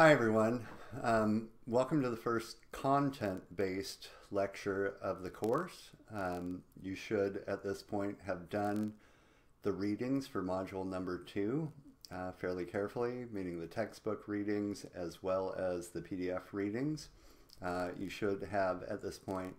Hi everyone. Um, welcome to the first content-based lecture of the course. Um, you should at this point have done the readings for module number two uh, fairly carefully, meaning the textbook readings as well as the PDF readings. Uh, you should have at this point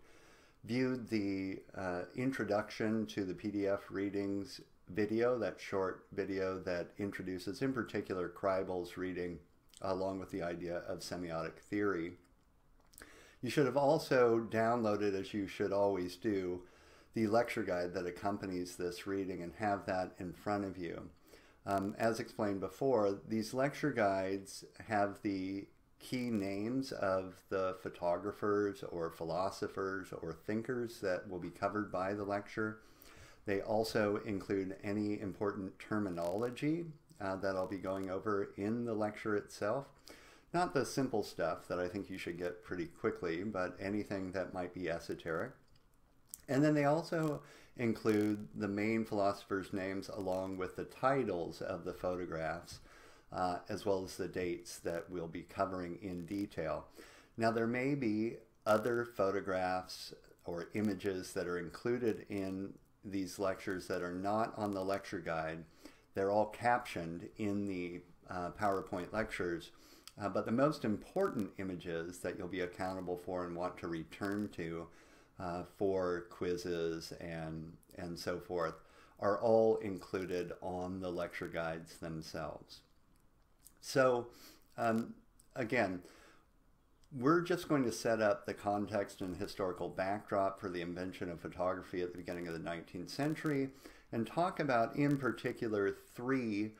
viewed the uh, introduction to the PDF readings video, that short video that introduces in particular Kriebel's reading along with the idea of semiotic theory. You should have also downloaded, as you should always do, the lecture guide that accompanies this reading and have that in front of you. Um, as explained before, these lecture guides have the key names of the photographers or philosophers or thinkers that will be covered by the lecture. They also include any important terminology uh, that I'll be going over in the lecture itself. Not the simple stuff that I think you should get pretty quickly, but anything that might be esoteric. And then they also include the main philosophers' names along with the titles of the photographs, uh, as well as the dates that we'll be covering in detail. Now, there may be other photographs or images that are included in these lectures that are not on the lecture guide. They're all captioned in the uh, PowerPoint lectures. Uh, but the most important images that you'll be accountable for and want to return to uh, for quizzes and, and so forth are all included on the lecture guides themselves. So um, again, we're just going to set up the context and historical backdrop for the invention of photography at the beginning of the 19th century and talk about in particular three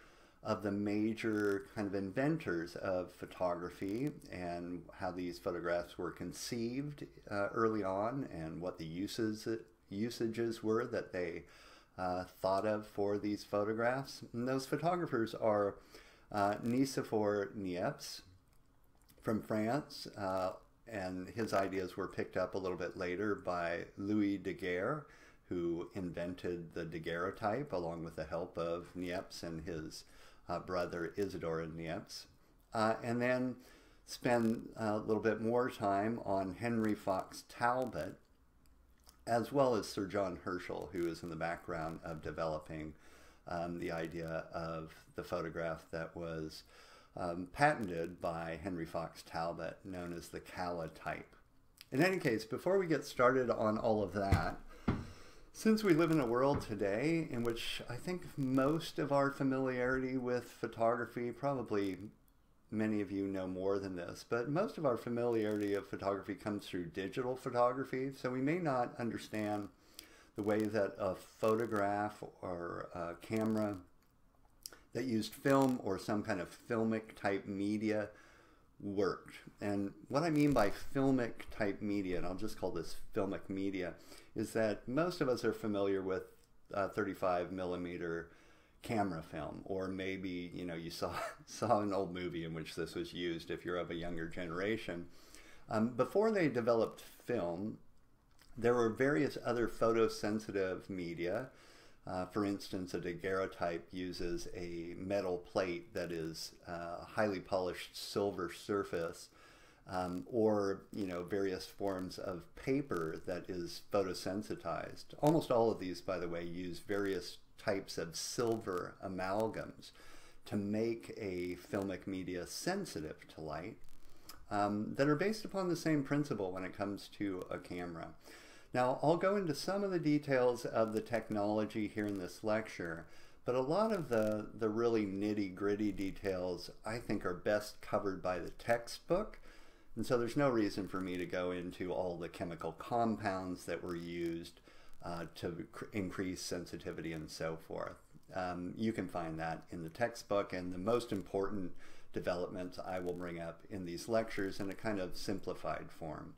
of the major kind of inventors of photography and how these photographs were conceived uh, early on and what the uses usages were that they uh, thought of for these photographs. And those photographers are uh, Nicephore Niepce from France, uh, and his ideas were picked up a little bit later by Louis Daguerre, who invented the daguerreotype along with the help of Niepce and his uh, brother Isidore Niepce. Uh, and then spend a little bit more time on Henry Fox Talbot, as well as Sir John Herschel, who is in the background of developing um, the idea of the photograph that was um, patented by Henry Fox Talbot, known as the calotype. In any case, before we get started on all of that, since we live in a world today in which I think most of our familiarity with photography, probably many of you know more than this, but most of our familiarity of photography comes through digital photography, so we may not understand the way that a photograph or a camera that used film or some kind of filmic type media worked. And what I mean by filmic type media, and I'll just call this filmic media, is that most of us are familiar with uh, 35 millimeter camera film, or maybe you know you saw saw an old movie in which this was used if you're of a younger generation. Um, before they developed film, there were various other photosensitive media uh, for instance, a daguerreotype uses a metal plate that is uh, highly polished silver surface um, or you know various forms of paper that is photosensitized. Almost all of these, by the way, use various types of silver amalgams to make a filmic media sensitive to light um, that are based upon the same principle when it comes to a camera. Now, I'll go into some of the details of the technology here in this lecture, but a lot of the, the really nitty gritty details I think are best covered by the textbook. And so there's no reason for me to go into all the chemical compounds that were used uh, to increase sensitivity and so forth. Um, you can find that in the textbook and the most important developments I will bring up in these lectures in a kind of simplified form.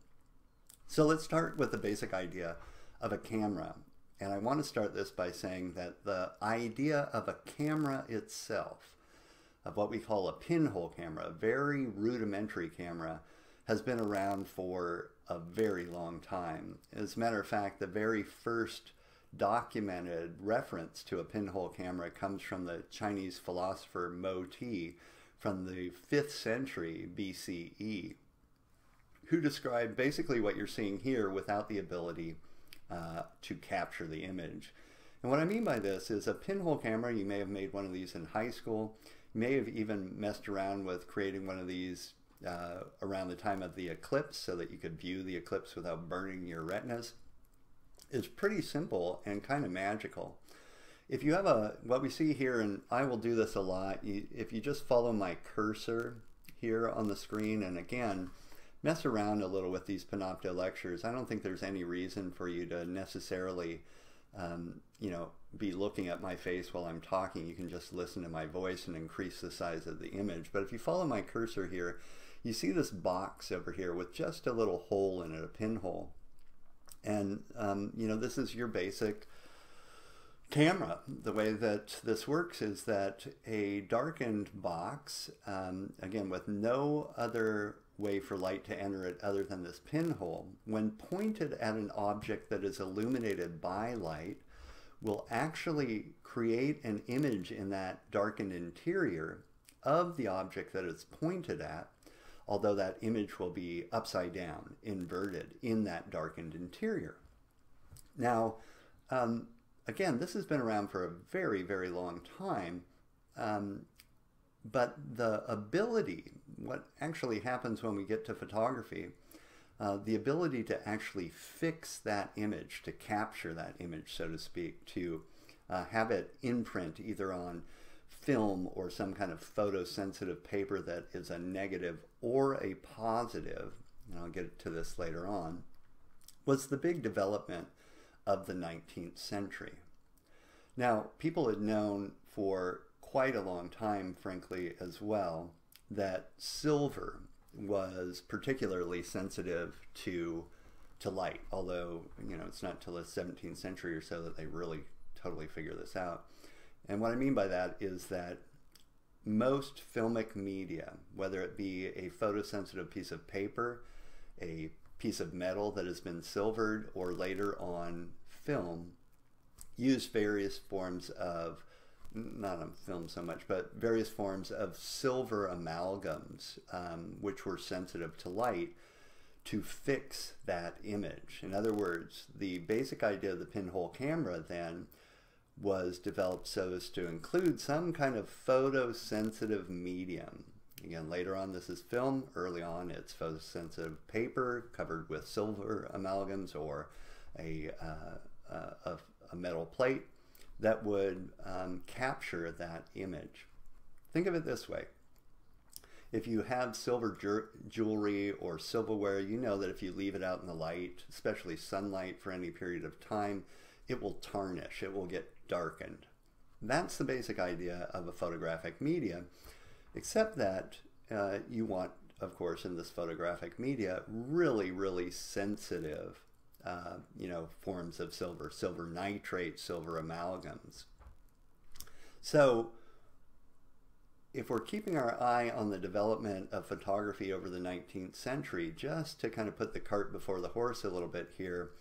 So let's start with the basic idea of a camera. And I want to start this by saying that the idea of a camera itself, of what we call a pinhole camera, a very rudimentary camera, has been around for a very long time. As a matter of fact, the very first documented reference to a pinhole camera comes from the Chinese philosopher Mo Ti from the 5th century BCE who described basically what you're seeing here without the ability uh, to capture the image. And what I mean by this is a pinhole camera, you may have made one of these in high school, you may have even messed around with creating one of these uh, around the time of the eclipse so that you could view the eclipse without burning your retinas. It's pretty simple and kind of magical. If you have a, what we see here, and I will do this a lot, you, if you just follow my cursor here on the screen, and again, mess around a little with these Panopto lectures. I don't think there's any reason for you to necessarily, um, you know, be looking at my face while I'm talking. You can just listen to my voice and increase the size of the image. But if you follow my cursor here, you see this box over here with just a little hole in it, a pinhole. And, um, you know, this is your basic camera. The way that this works is that a darkened box, um, again, with no other way for light to enter it other than this pinhole, when pointed at an object that is illuminated by light, will actually create an image in that darkened interior of the object that it's pointed at, although that image will be upside down, inverted in that darkened interior. Now, um, again, this has been around for a very, very long time, um, but the ability, what actually happens when we get to photography, uh, the ability to actually fix that image, to capture that image, so to speak, to uh, have it imprint either on film or some kind of photosensitive paper that is a negative or a positive, and I'll get to this later on, was the big development of the 19th century. Now, people had known for quite a long time, frankly, as well, that silver was particularly sensitive to to light. Although you know it's not till the 17th century or so that they really totally figure this out. And what I mean by that is that most filmic media, whether it be a photosensitive piece of paper, a piece of metal that has been silvered, or later on film, use various forms of not on film so much, but various forms of silver amalgams, um, which were sensitive to light, to fix that image. In other words, the basic idea of the pinhole camera then was developed so as to include some kind of photosensitive medium. Again, later on this is film, early on it's photosensitive paper covered with silver amalgams or a, uh, uh, a, a metal plate that would um, capture that image. Think of it this way. If you have silver jewelry or silverware, you know that if you leave it out in the light, especially sunlight for any period of time, it will tarnish, it will get darkened. That's the basic idea of a photographic media, except that uh, you want, of course, in this photographic media, really, really sensitive uh, you know, forms of silver, silver nitrate, silver amalgams. So if we're keeping our eye on the development of photography over the 19th century, just to kind of put the cart before the horse a little bit here,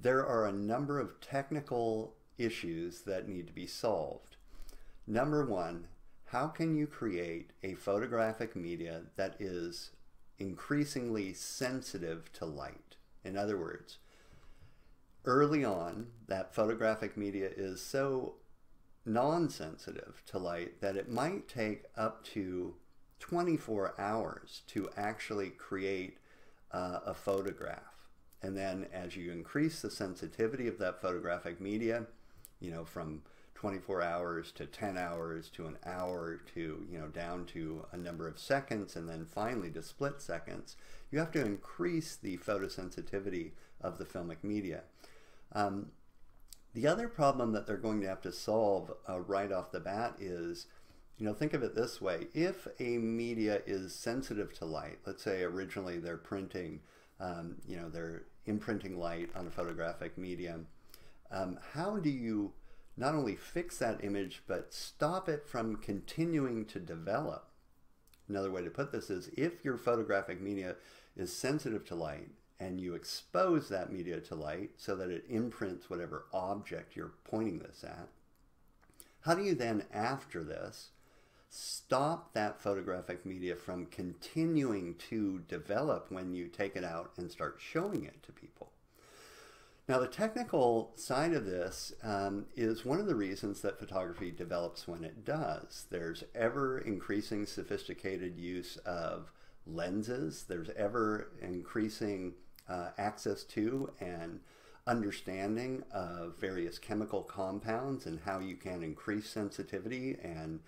there are a number of technical issues that need to be solved. Number one, how can you create a photographic media that is increasingly sensitive to light? In other words, early on, that photographic media is so non-sensitive to light that it might take up to 24 hours to actually create uh, a photograph. And then as you increase the sensitivity of that photographic media, you know, from 24 hours to 10 hours to an hour to, you know, down to a number of seconds and then finally to split seconds, you have to increase the photosensitivity of the filmic media. Um, the other problem that they're going to have to solve uh, right off the bat is, you know, think of it this way. If a media is sensitive to light, let's say originally they're printing, um, you know, they're imprinting light on a photographic medium, um, how do you not only fix that image, but stop it from continuing to develop? Another way to put this is if your photographic media is sensitive to light and you expose that media to light so that it imprints whatever object you're pointing this at. How do you then, after this, stop that photographic media from continuing to develop when you take it out and start showing it to people. Now, the technical side of this um, is one of the reasons that photography develops when it does. There's ever increasing sophisticated use of lenses, there's ever increasing uh, access to and understanding of various chemical compounds and how you can increase sensitivity and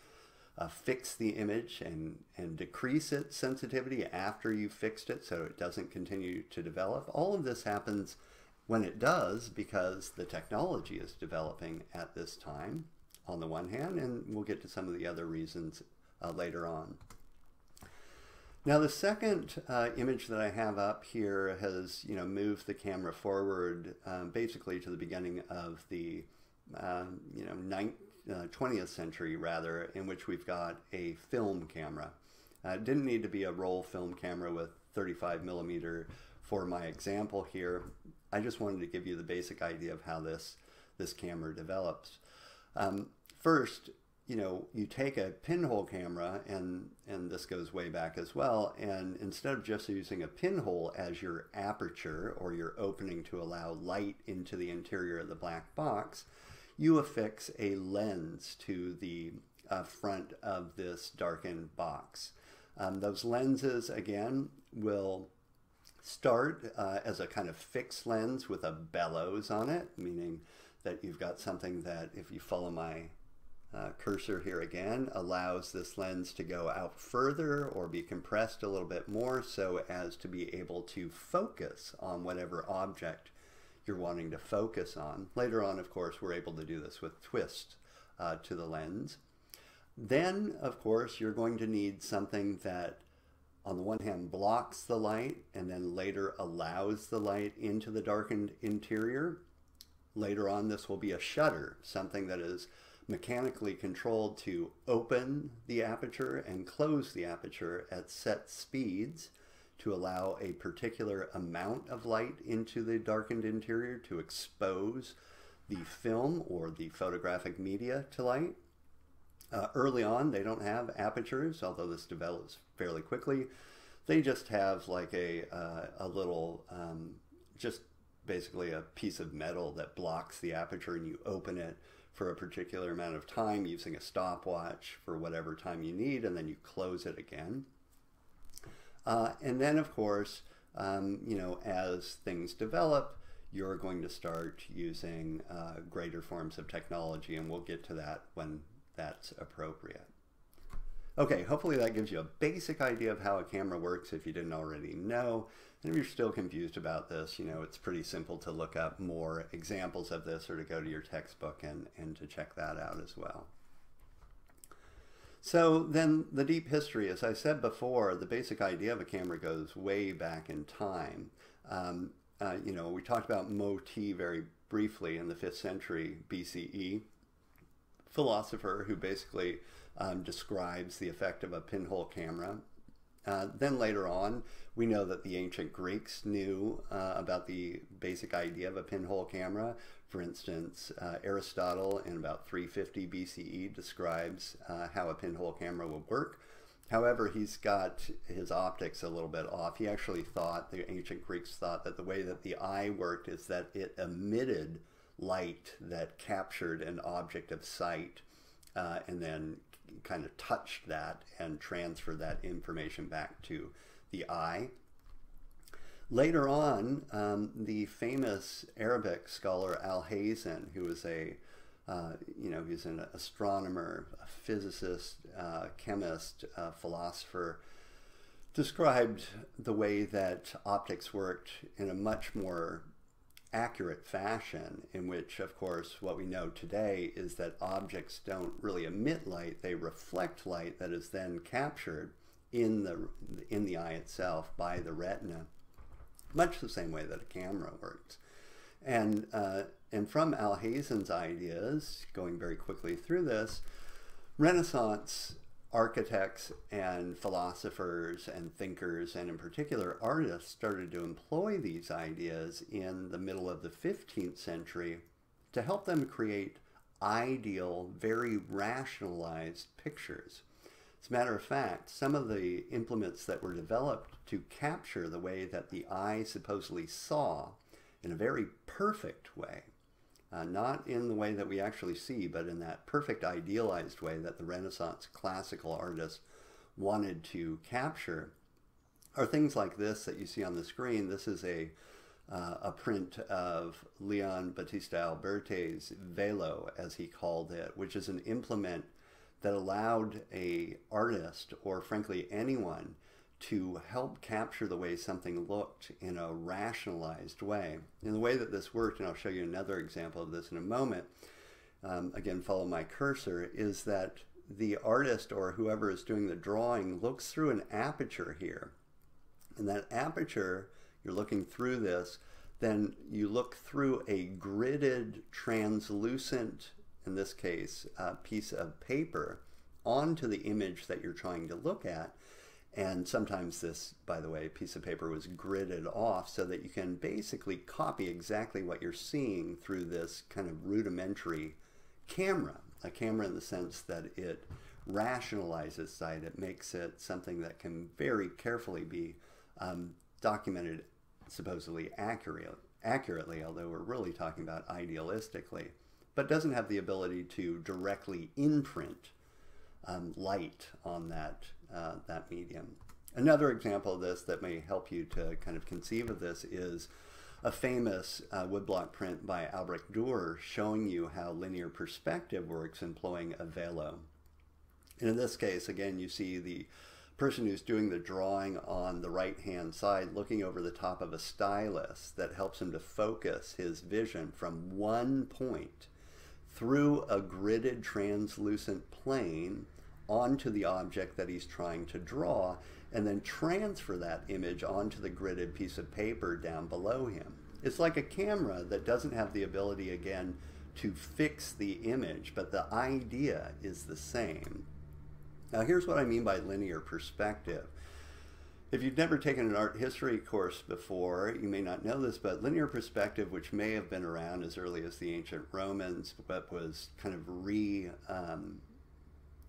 uh, fix the image and, and decrease its sensitivity after you've fixed it so it doesn't continue to develop. All of this happens when it does because the technology is developing at this time on the one hand, and we'll get to some of the other reasons uh, later on. Now the second uh, image that I have up here has you know moved the camera forward um, basically to the beginning of the um, you know ninth, uh, 20th century rather in which we've got a film camera. Uh, it didn't need to be a roll film camera with 35 millimeter for my example here. I just wanted to give you the basic idea of how this this camera develops. Um, first, you know, you take a pinhole camera, and and this goes way back as well, and instead of just using a pinhole as your aperture or your opening to allow light into the interior of the black box, you affix a lens to the uh, front of this darkened box. Um, those lenses, again, will start uh, as a kind of fixed lens with a bellows on it, meaning that you've got something that, if you follow my uh, cursor here again allows this lens to go out further or be compressed a little bit more so as to be able to focus on whatever object you're wanting to focus on. Later on, of course, we're able to do this with twist uh, to the lens. Then, of course, you're going to need something that on the one hand blocks the light and then later allows the light into the darkened interior. Later on, this will be a shutter, something that is mechanically controlled to open the aperture and close the aperture at set speeds to allow a particular amount of light into the darkened interior to expose the film or the photographic media to light. Uh, early on, they don't have apertures, although this develops fairly quickly. They just have like a, uh, a little, um, just basically a piece of metal that blocks the aperture and you open it for a particular amount of time using a stopwatch for whatever time you need, and then you close it again. Uh, and then, of course, um, you know, as things develop, you're going to start using uh, greater forms of technology, and we'll get to that when that's appropriate. Okay, hopefully that gives you a basic idea of how a camera works if you didn't already know. And if you're still confused about this, you know, it's pretty simple to look up more examples of this or to go to your textbook and, and to check that out as well. So then the deep history, as I said before, the basic idea of a camera goes way back in time. Um, uh, you know, we talked about Moti very briefly in the 5th century BCE, philosopher who basically um, describes the effect of a pinhole camera. Uh, then later on, we know that the ancient Greeks knew uh, about the basic idea of a pinhole camera. For instance, uh, Aristotle in about 350 BCE describes uh, how a pinhole camera would work. However, he's got his optics a little bit off. He actually thought, the ancient Greeks thought that the way that the eye worked is that it emitted light that captured an object of sight uh, and then kind of touched that and transferred that information back to the eye. Later on, um, the famous Arabic scholar Alhazen, who was a uh, you know, he's an astronomer, a physicist, uh, chemist, philosopher, described the way that optics worked in a much more accurate fashion in which, of course, what we know today is that objects don't really emit light, they reflect light that is then captured in the, in the eye itself by the retina, much the same way that a camera works. And, uh, and from Alhazen's ideas, going very quickly through this, Renaissance architects and philosophers and thinkers, and in particular artists, started to employ these ideas in the middle of the 15th century to help them create ideal, very rationalized pictures. As a matter of fact, some of the implements that were developed to capture the way that the eye supposedly saw in a very perfect way, uh, not in the way that we actually see, but in that perfect idealized way that the Renaissance classical artists wanted to capture, are things like this that you see on the screen. This is a uh, a print of Leon Battista Alberti's Velo, as he called it, which is an implement that allowed a artist or frankly anyone to help capture the way something looked in a rationalized way. And the way that this worked, and I'll show you another example of this in a moment, um, again, follow my cursor, is that the artist or whoever is doing the drawing looks through an aperture here. And that aperture, you're looking through this, then you look through a gridded, translucent in this case, a piece of paper onto the image that you're trying to look at. And sometimes this, by the way, piece of paper was gridded off so that you can basically copy exactly what you're seeing through this kind of rudimentary camera. A camera in the sense that it rationalizes sight. It makes it something that can very carefully be um, documented supposedly accurate, accurately, although we're really talking about idealistically but doesn't have the ability to directly imprint um, light on that, uh, that medium. Another example of this that may help you to kind of conceive of this is a famous uh, woodblock print by Albrecht Dürer showing you how linear perspective works employing a velo. And in this case, again, you see the person who's doing the drawing on the right hand side looking over the top of a stylus that helps him to focus his vision from one point through a gridded translucent plane onto the object that he's trying to draw and then transfer that image onto the gridded piece of paper down below him. It's like a camera that doesn't have the ability again to fix the image, but the idea is the same. Now here's what I mean by linear perspective. If you've never taken an art history course before, you may not know this, but linear perspective, which may have been around as early as the ancient Romans, but was kind of re, um,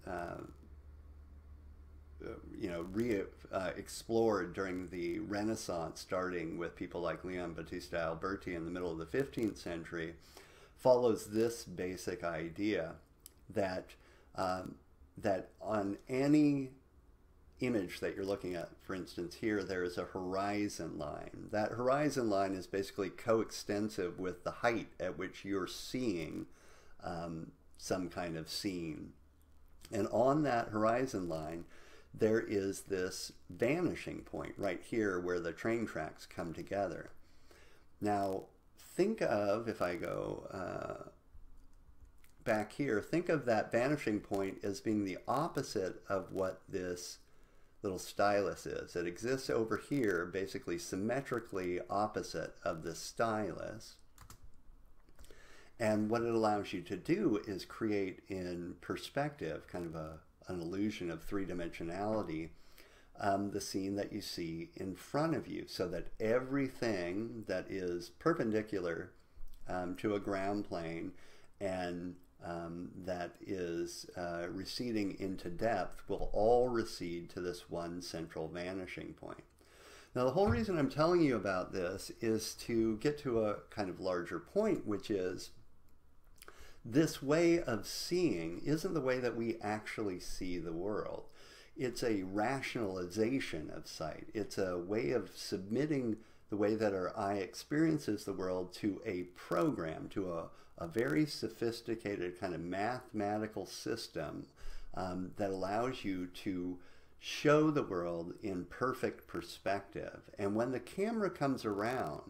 uh, you know, re-explored uh, during the Renaissance, starting with people like Leon Battista Alberti in the middle of the 15th century, follows this basic idea that um, that on any image that you're looking at, for instance, here there is a horizon line. That horizon line is basically coextensive with the height at which you're seeing um, some kind of scene. And on that horizon line, there is this vanishing point right here where the train tracks come together. Now, think of, if I go uh, back here, think of that vanishing point as being the opposite of what this little stylus is. It exists over here basically symmetrically opposite of the stylus. And what it allows you to do is create in perspective, kind of a, an illusion of three-dimensionality, um, the scene that you see in front of you so that everything that is perpendicular um, to a ground plane and um, that is uh, receding into depth will all recede to this one central vanishing point. Now the whole reason I'm telling you about this is to get to a kind of larger point, which is this way of seeing isn't the way that we actually see the world. It's a rationalization of sight. It's a way of submitting the way that our eye experiences the world to a program, to a, a very sophisticated kind of mathematical system um, that allows you to show the world in perfect perspective. And when the camera comes around,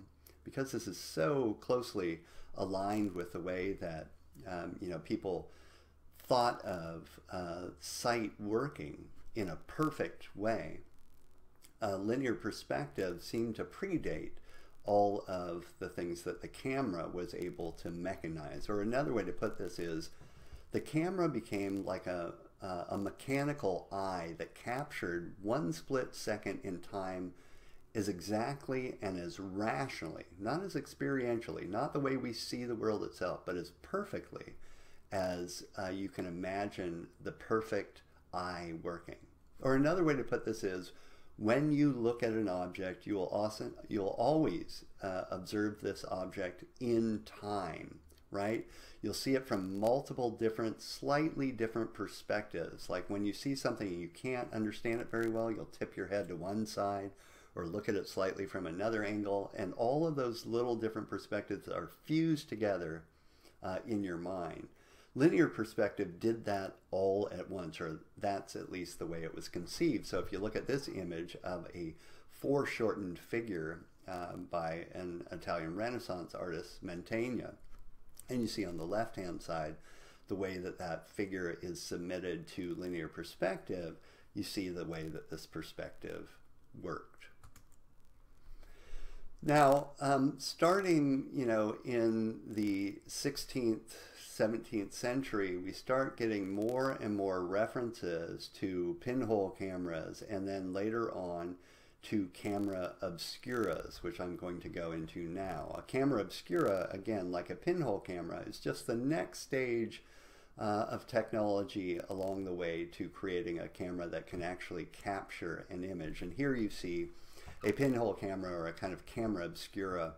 because this is so closely aligned with the way that um, you know people thought of uh, sight working in a perfect way, uh, linear perspective seemed to predate all of the things that the camera was able to mechanize. Or another way to put this is the camera became like a, uh, a mechanical eye that captured one split second in time as exactly and as rationally, not as experientially, not the way we see the world itself, but as perfectly as uh, you can imagine the perfect eye working. Or another way to put this is when you look at an object, you will also you'll always uh, observe this object in time, right? You'll see it from multiple different, slightly different perspectives. Like when you see something and you can't understand it very well, you'll tip your head to one side or look at it slightly from another angle, and all of those little different perspectives are fused together uh, in your mind. Linear perspective did that all at once, or that's at least the way it was conceived. So if you look at this image of a foreshortened figure uh, by an Italian Renaissance artist, Mantegna, and you see on the left-hand side the way that that figure is submitted to linear perspective, you see the way that this perspective worked. Now, um, starting, you know, in the 16th, 17th century, we start getting more and more references to pinhole cameras and then later on to camera obscuras, which I'm going to go into now. A camera obscura, again, like a pinhole camera, is just the next stage uh, of technology along the way to creating a camera that can actually capture an image. And here you see a pinhole camera or a kind of camera obscura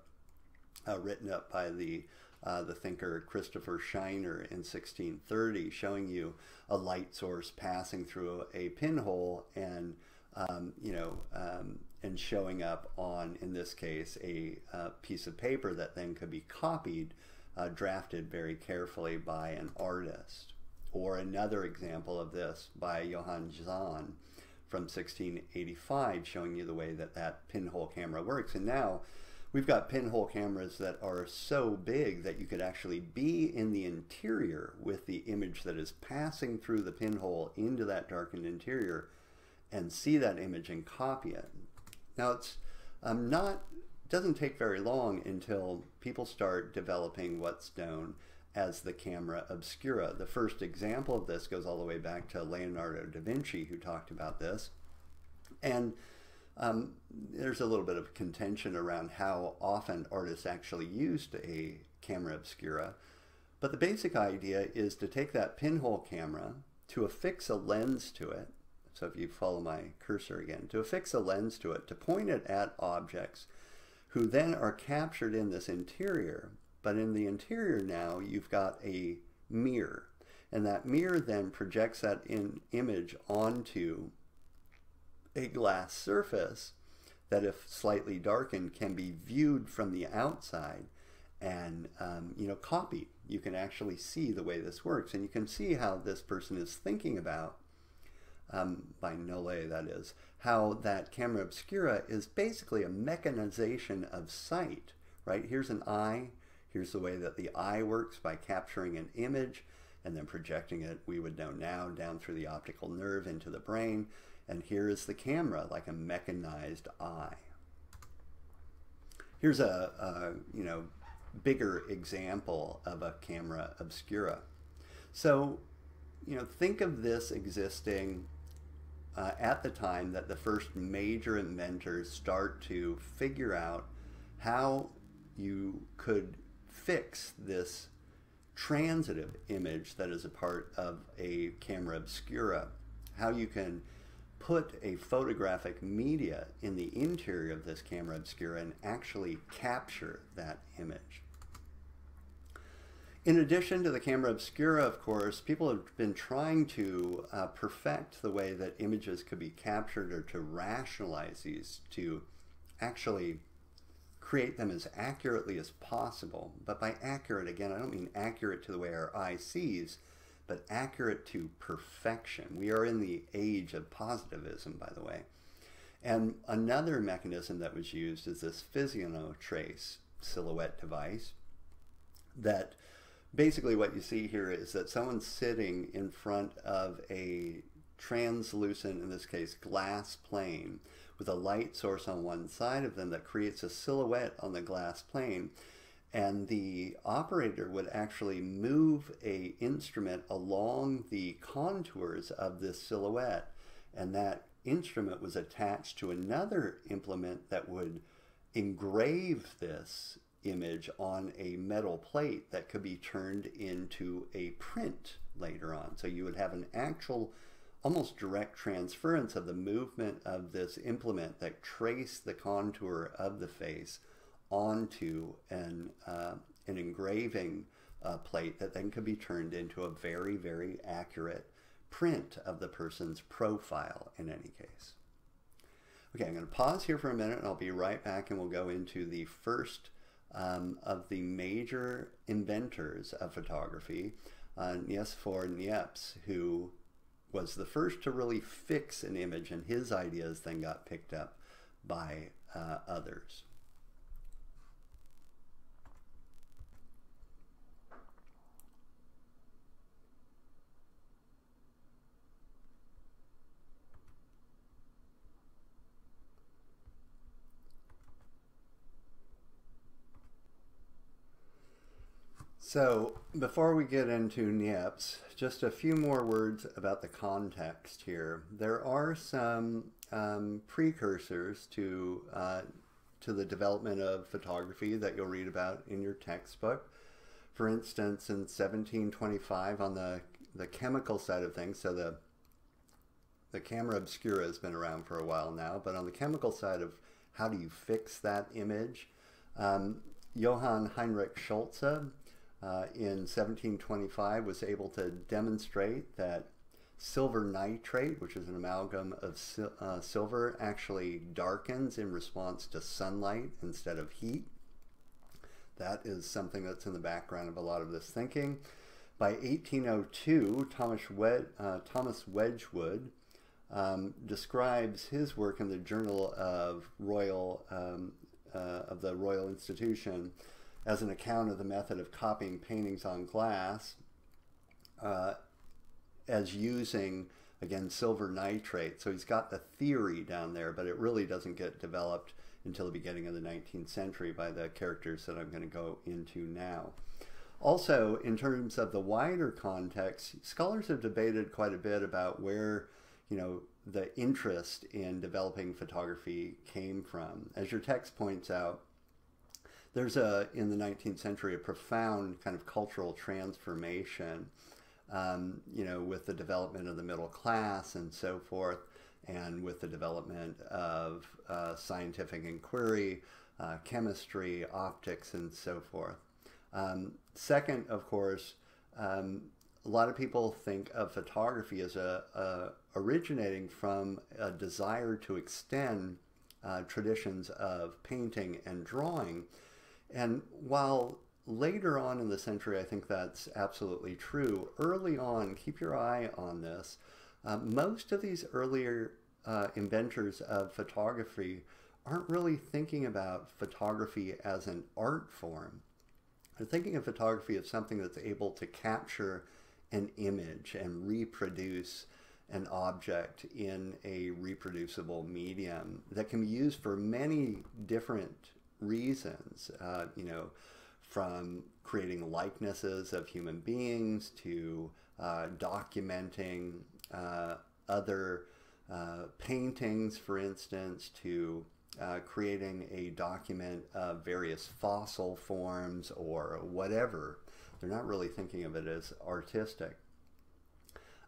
uh, written up by the uh, the thinker Christopher Scheiner in 1630, showing you a light source passing through a pinhole and um, you know um, and showing up on in this case a, a, piece of paper that then could be copied, uh, drafted very carefully by an artist. Or another example of this by Johann Zahn from 1685 showing you the way that that pinhole camera works. And now we've got pinhole cameras that are so big that you could actually be in the interior with the image that is passing through the pinhole into that darkened interior and see that image and copy it. Now it's um, not doesn't take very long until people start developing what's known as the camera obscura. The first example of this goes all the way back to Leonardo da Vinci, who talked about this. And um, there's a little bit of contention around how often artists actually used a camera obscura. But the basic idea is to take that pinhole camera, to affix a lens to it. So if you follow my cursor again, to affix a lens to it, to point it at objects who then are captured in this interior but in the interior now, you've got a mirror. And that mirror then projects that in image onto a glass surface that if slightly darkened can be viewed from the outside and um, you know copied. You can actually see the way this works and you can see how this person is thinking about um, by Nollet that is, how that camera obscura is basically a mechanization of sight, right? Here's an eye, Here's the way that the eye works by capturing an image and then projecting it, we would know now, down through the optical nerve into the brain. And here is the camera, like a mechanized eye. Here's a, a you know, bigger example of a camera obscura. So, you know, think of this existing uh, at the time that the first major inventors start to figure out how you could fix this transitive image that is a part of a camera obscura, how you can put a photographic media in the interior of this camera obscura and actually capture that image. In addition to the camera obscura, of course, people have been trying to uh, perfect the way that images could be captured or to rationalize these to actually create them as accurately as possible. But by accurate, again, I don't mean accurate to the way our eye sees, but accurate to perfection. We are in the age of positivism, by the way. And another mechanism that was used is this Physionotrace silhouette device that basically what you see here is that someone's sitting in front of a translucent, in this case, glass plane with a light source on one side of them that creates a silhouette on the glass plane. And the operator would actually move a instrument along the contours of this silhouette. And that instrument was attached to another implement that would engrave this image on a metal plate that could be turned into a print later on. So you would have an actual almost direct transference of the movement of this implement that trace the contour of the face onto an, uh, an engraving uh, plate that then can be turned into a very, very accurate print of the person's profile in any case. Okay, I'm going to pause here for a minute and I'll be right back and we'll go into the first um, of the major inventors of photography, uh, Nicephore Niepce, who was the first to really fix an image and his ideas then got picked up by uh, others. So, before we get into Niepce, just a few more words about the context here. There are some um, precursors to, uh, to the development of photography that you'll read about in your textbook. For instance, in 1725, on the, the chemical side of things, so the, the camera obscura has been around for a while now, but on the chemical side of how do you fix that image, um, Johann Heinrich Schulze uh, in 1725 was able to demonstrate that silver nitrate, which is an amalgam of sil uh, silver, actually darkens in response to sunlight instead of heat. That is something that's in the background of a lot of this thinking. By 1802, Thomas, Wed uh, Thomas Wedgwood um, describes his work in the Journal of Royal um, uh, of the Royal Institution as an account of the method of copying paintings on glass uh, as using, again, silver nitrate. So he's got the theory down there, but it really doesn't get developed until the beginning of the 19th century by the characters that I'm going to go into now. Also, in terms of the wider context, scholars have debated quite a bit about where, you know, the interest in developing photography came from. As your text points out, there's a in the 19th century a profound kind of cultural transformation um, you know with the development of the middle class and so forth and with the development of uh, scientific inquiry uh, chemistry optics and so forth. Um, second of course um, a lot of people think of photography as a, a originating from a desire to extend uh, traditions of painting and drawing and while later on in the century, I think that's absolutely true, early on, keep your eye on this. Uh, most of these earlier uh, inventors of photography aren't really thinking about photography as an art form. They're thinking of photography as something that's able to capture an image and reproduce an object in a reproducible medium that can be used for many different reasons, uh, you know, from creating likenesses of human beings to uh, documenting uh, other uh, paintings, for instance, to uh, creating a document of various fossil forms or whatever. They're not really thinking of it as artistic.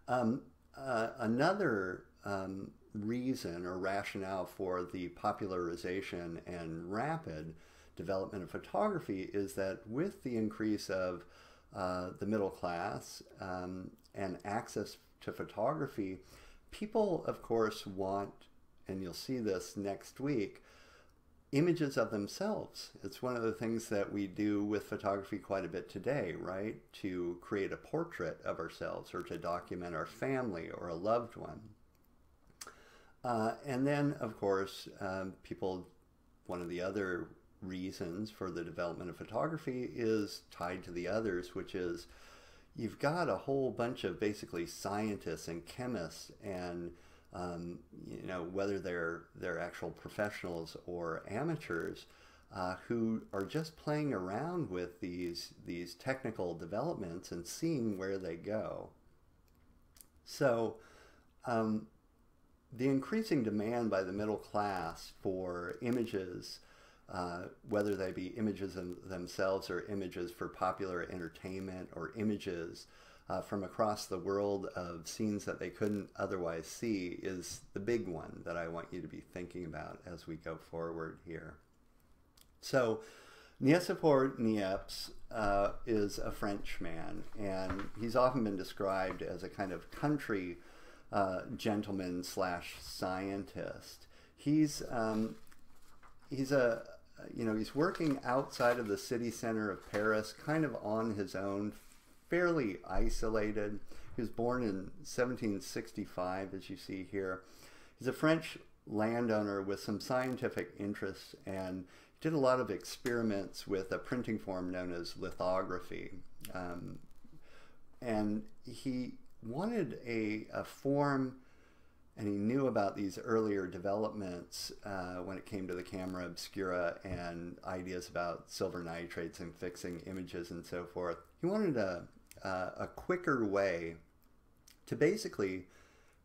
Um, uh, another um, reason or rationale for the popularization and rapid development of photography is that with the increase of uh, the middle class um, and access to photography, people, of course, want, and you'll see this next week, images of themselves. It's one of the things that we do with photography quite a bit today, right? To create a portrait of ourselves or to document our family or a loved one. Uh, and then, of course, um, people, one of the other reasons for the development of photography is tied to the others, which is you've got a whole bunch of basically scientists and chemists and um, you know whether they're they're actual professionals or amateurs uh, who are just playing around with these these technical developments and seeing where they go. So um, the increasing demand by the middle class for images, uh, whether they be images themselves or images for popular entertainment or images uh, from across the world of scenes that they couldn't otherwise see is the big one that I want you to be thinking about as we go forward here. So, Nicephore Niepce uh, is a French man, and he's often been described as a kind of country uh, gentleman slash scientist. He's um, he's a you know he's working outside of the city center of Paris, kind of on his own, fairly isolated. He was born in 1765, as you see here. He's a French landowner with some scientific interests and did a lot of experiments with a printing form known as lithography. Um, and he wanted a, a form and he knew about these earlier developments uh, when it came to the camera obscura and ideas about silver nitrates and fixing images and so forth. He wanted a, a quicker way to basically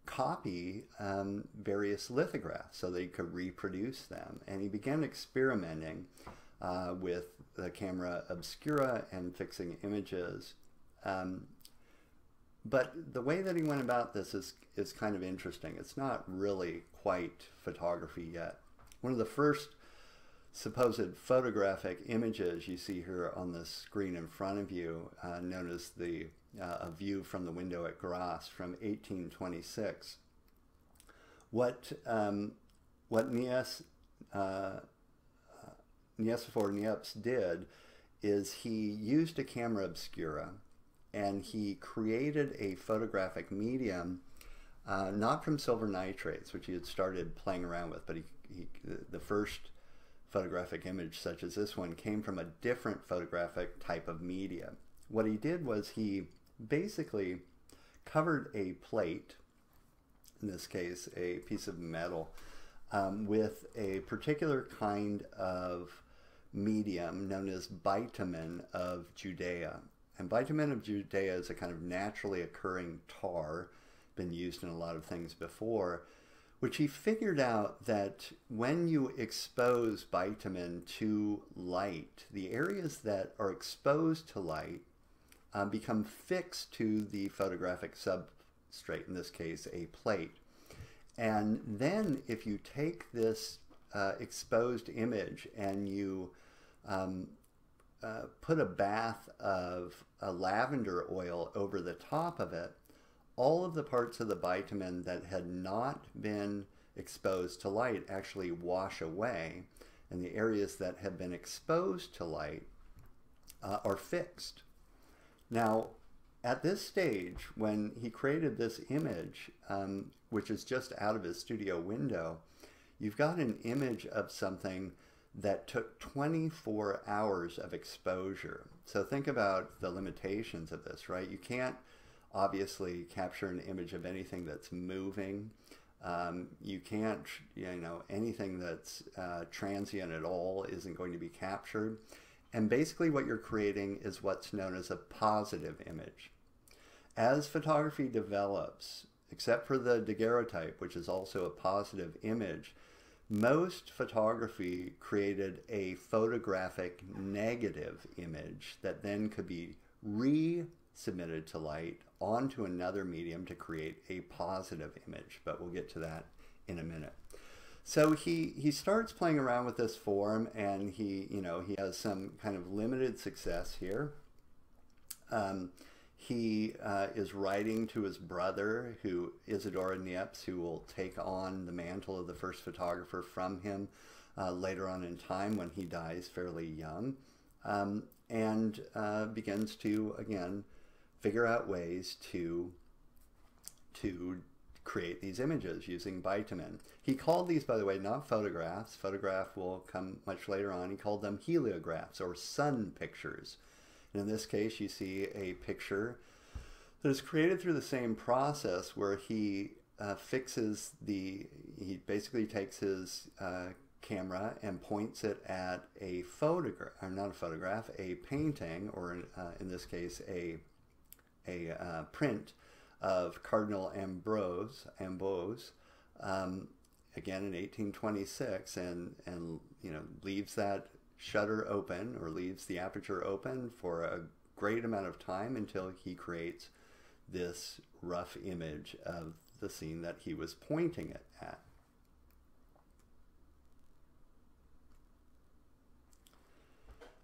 copy um, various lithographs so that he could reproduce them. And he began experimenting uh, with the camera obscura and fixing images. Um, but the way that he went about this is, is kind of interesting. It's not really quite photography yet. One of the first supposed photographic images you see here on the screen in front of you, uh, known as the uh, a view from the window at Gras from 1826. What um, what Nies, uh, Nicephore Niepce did is he used a camera obscura and he created a photographic medium, uh, not from silver nitrates, which he had started playing around with, but he, he, the first photographic image, such as this one, came from a different photographic type of media. What he did was he basically covered a plate, in this case, a piece of metal, um, with a particular kind of medium known as bitumen of Judea. And bitumen of Judea is a kind of naturally occurring tar, been used in a lot of things before, which he figured out that when you expose bitumen to light, the areas that are exposed to light um, become fixed to the photographic substrate, in this case, a plate. And then if you take this uh, exposed image and you um, uh, put a bath of a lavender oil over the top of it, all of the parts of the bitumen that had not been exposed to light actually wash away, and the areas that have been exposed to light uh, are fixed. Now, at this stage, when he created this image, um, which is just out of his studio window, you've got an image of something that took 24 hours of exposure. So think about the limitations of this, right? You can't obviously capture an image of anything that's moving. Um, you can't, you know, anything that's uh, transient at all isn't going to be captured. And basically what you're creating is what's known as a positive image. As photography develops, except for the daguerreotype, which is also a positive image, most photography created a photographic negative image that then could be resubmitted to light onto another medium to create a positive image, but we'll get to that in a minute. So he, he starts playing around with this form and he, you know, he has some kind of limited success here. Um, he uh, is writing to his brother, who Isidore Niepce, who will take on the mantle of the first photographer from him uh, later on in time when he dies fairly young, um, and uh, begins to again figure out ways to to create these images using bitumen. He called these, by the way, not photographs. Photograph will come much later on. He called them heliographs or sun pictures. In this case, you see a picture that is created through the same process where he uh, fixes the, he basically takes his uh, camera and points it at a photograph, or not a photograph, a painting, or in, uh, in this case, a, a uh, print of Cardinal Ambrose, Ambrose um, again in 1826, and, and you know leaves that shutter open or leaves the aperture open for a great amount of time until he creates this rough image of the scene that he was pointing it at.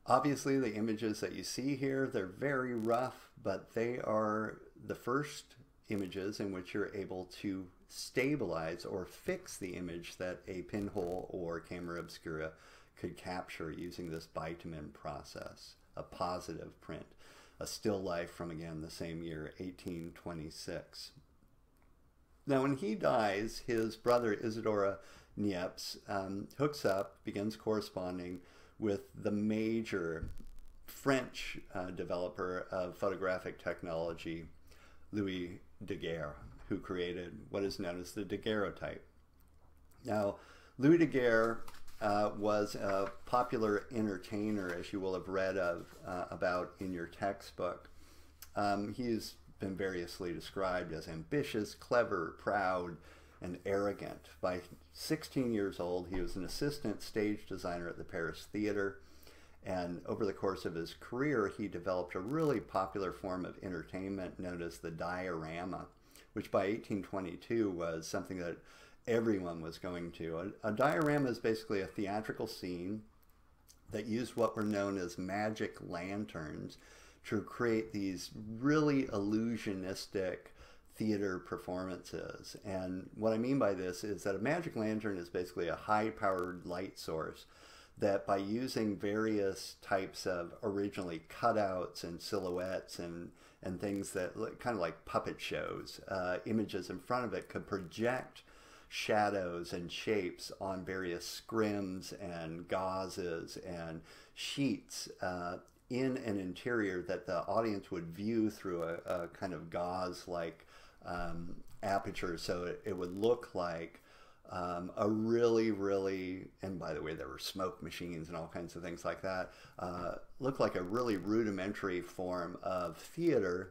Obviously, the images that you see here, they're very rough, but they are the first images in which you're able to stabilize or fix the image that a pinhole or camera obscura could capture using this bitumen process, a positive print, a still life from again the same year, 1826. Now, when he dies, his brother Isidore Niepce um, hooks up, begins corresponding with the major French uh, developer of photographic technology, Louis Daguerre, who created what is known as the daguerreotype. Now, Louis Daguerre uh, was a popular entertainer, as you will have read of uh, about in your textbook. Um, he's been variously described as ambitious, clever, proud, and arrogant. By 16 years old, he was an assistant stage designer at the Paris Theater. And over the course of his career, he developed a really popular form of entertainment known as the diorama, which by 1822 was something that everyone was going to. A, a diorama is basically a theatrical scene that used what were known as magic lanterns to create these really illusionistic theater performances. And what I mean by this is that a magic lantern is basically a high powered light source that by using various types of originally cutouts and silhouettes and, and things that look, kind of like puppet shows, uh, images in front of it could project shadows and shapes on various scrims and gauzes and sheets uh, in an interior that the audience would view through a, a kind of gauze like um, aperture, so it, it, would look like um, a really, really, and by the way, there were smoke machines and all kinds of things like that, uh, looked like a really rudimentary form of theater,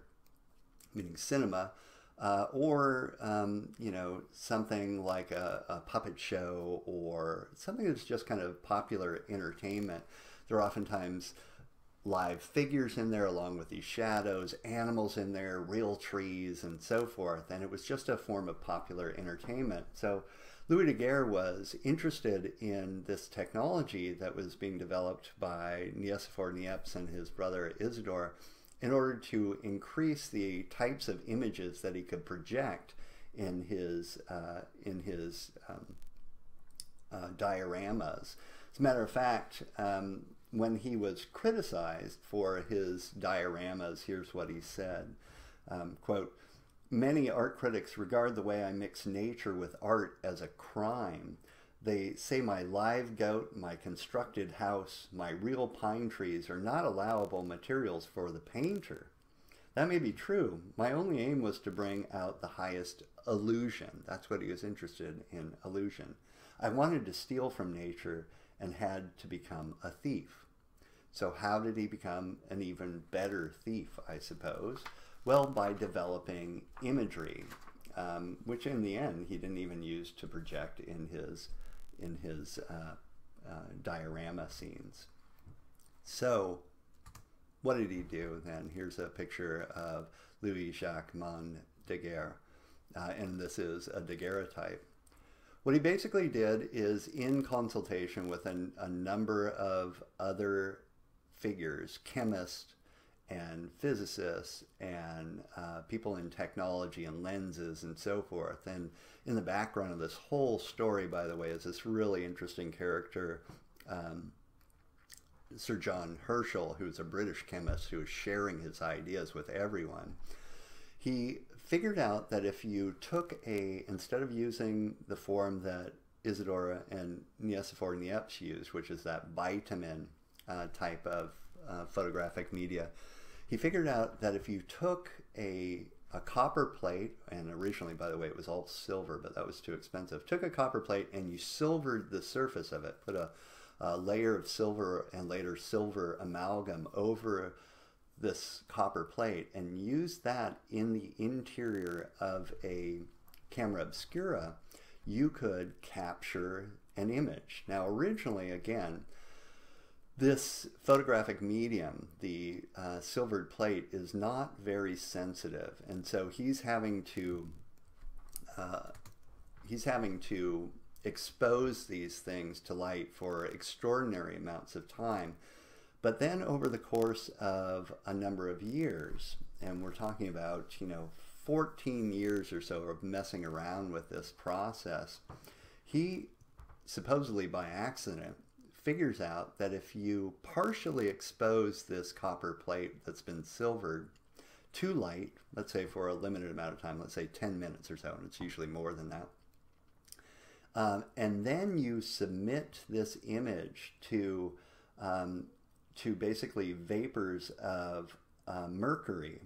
meaning cinema, uh, or um, you know something like a, a, puppet show or something that's just kind of popular entertainment. There are oftentimes live figures in there along with these shadows, animals in there, real trees, and so forth. And it was just a form of popular entertainment. So Louis Daguerre was interested in this technology that was being developed by Nicephore Niepce and his brother Isidore in order to increase the types of images that he could project in his uh, in his um, uh, dioramas. As a matter of fact, um, when he was criticized for his dioramas, here's what he said, um, quote, Many art critics regard the way I mix nature with art as a crime. They say my live goat, my constructed house, my real pine trees are not allowable materials for the painter. That may be true. My only aim was to bring out the highest illusion. That's what he was interested in, illusion. I wanted to steal from nature and had to become a thief. So, how did he become an even better thief, I suppose? Well, by developing imagery, um, which in the end he didn't even use to project in his, in his uh, uh, diorama scenes. So, what did he do then? Here's a picture of Louis Jacques Mandé Daguerre, uh, and this is a daguerreotype. What he basically did is, in consultation with an, a number of other figures, chemists and physicists and uh, people in technology and lenses and so forth. And in the background of this whole story, by the way, is this really interesting character, um, Sir John Herschel, who's a British chemist who is sharing his ideas with everyone. He figured out that if you took a, instead of using the form that Isidore and Nicephore Niepce used, which is that bitumen uh, type of uh, photographic media, he figured out that if you took a, a copper plate, and originally, by the way, it was all silver, but that was too expensive, took a copper plate and you silvered the surface of it, put a, a layer of silver and later silver amalgam over this copper plate and use that in the interior of a camera obscura, you could capture an image. Now, originally, again, this photographic medium, the uh, silvered plate, is not very sensitive, and so he's having to uh, he's having to expose these things to light for extraordinary amounts of time. But then over the course of a number of years, and we're talking about, you know, 14 years or so of messing around with this process, he supposedly by accident figures out that if you partially expose this copper plate that's been silvered to light, let's say for a limited amount of time, let's say 10 minutes or so, and it's usually more than that, um, and then you submit this image to um, to basically vapors of uh, mercury,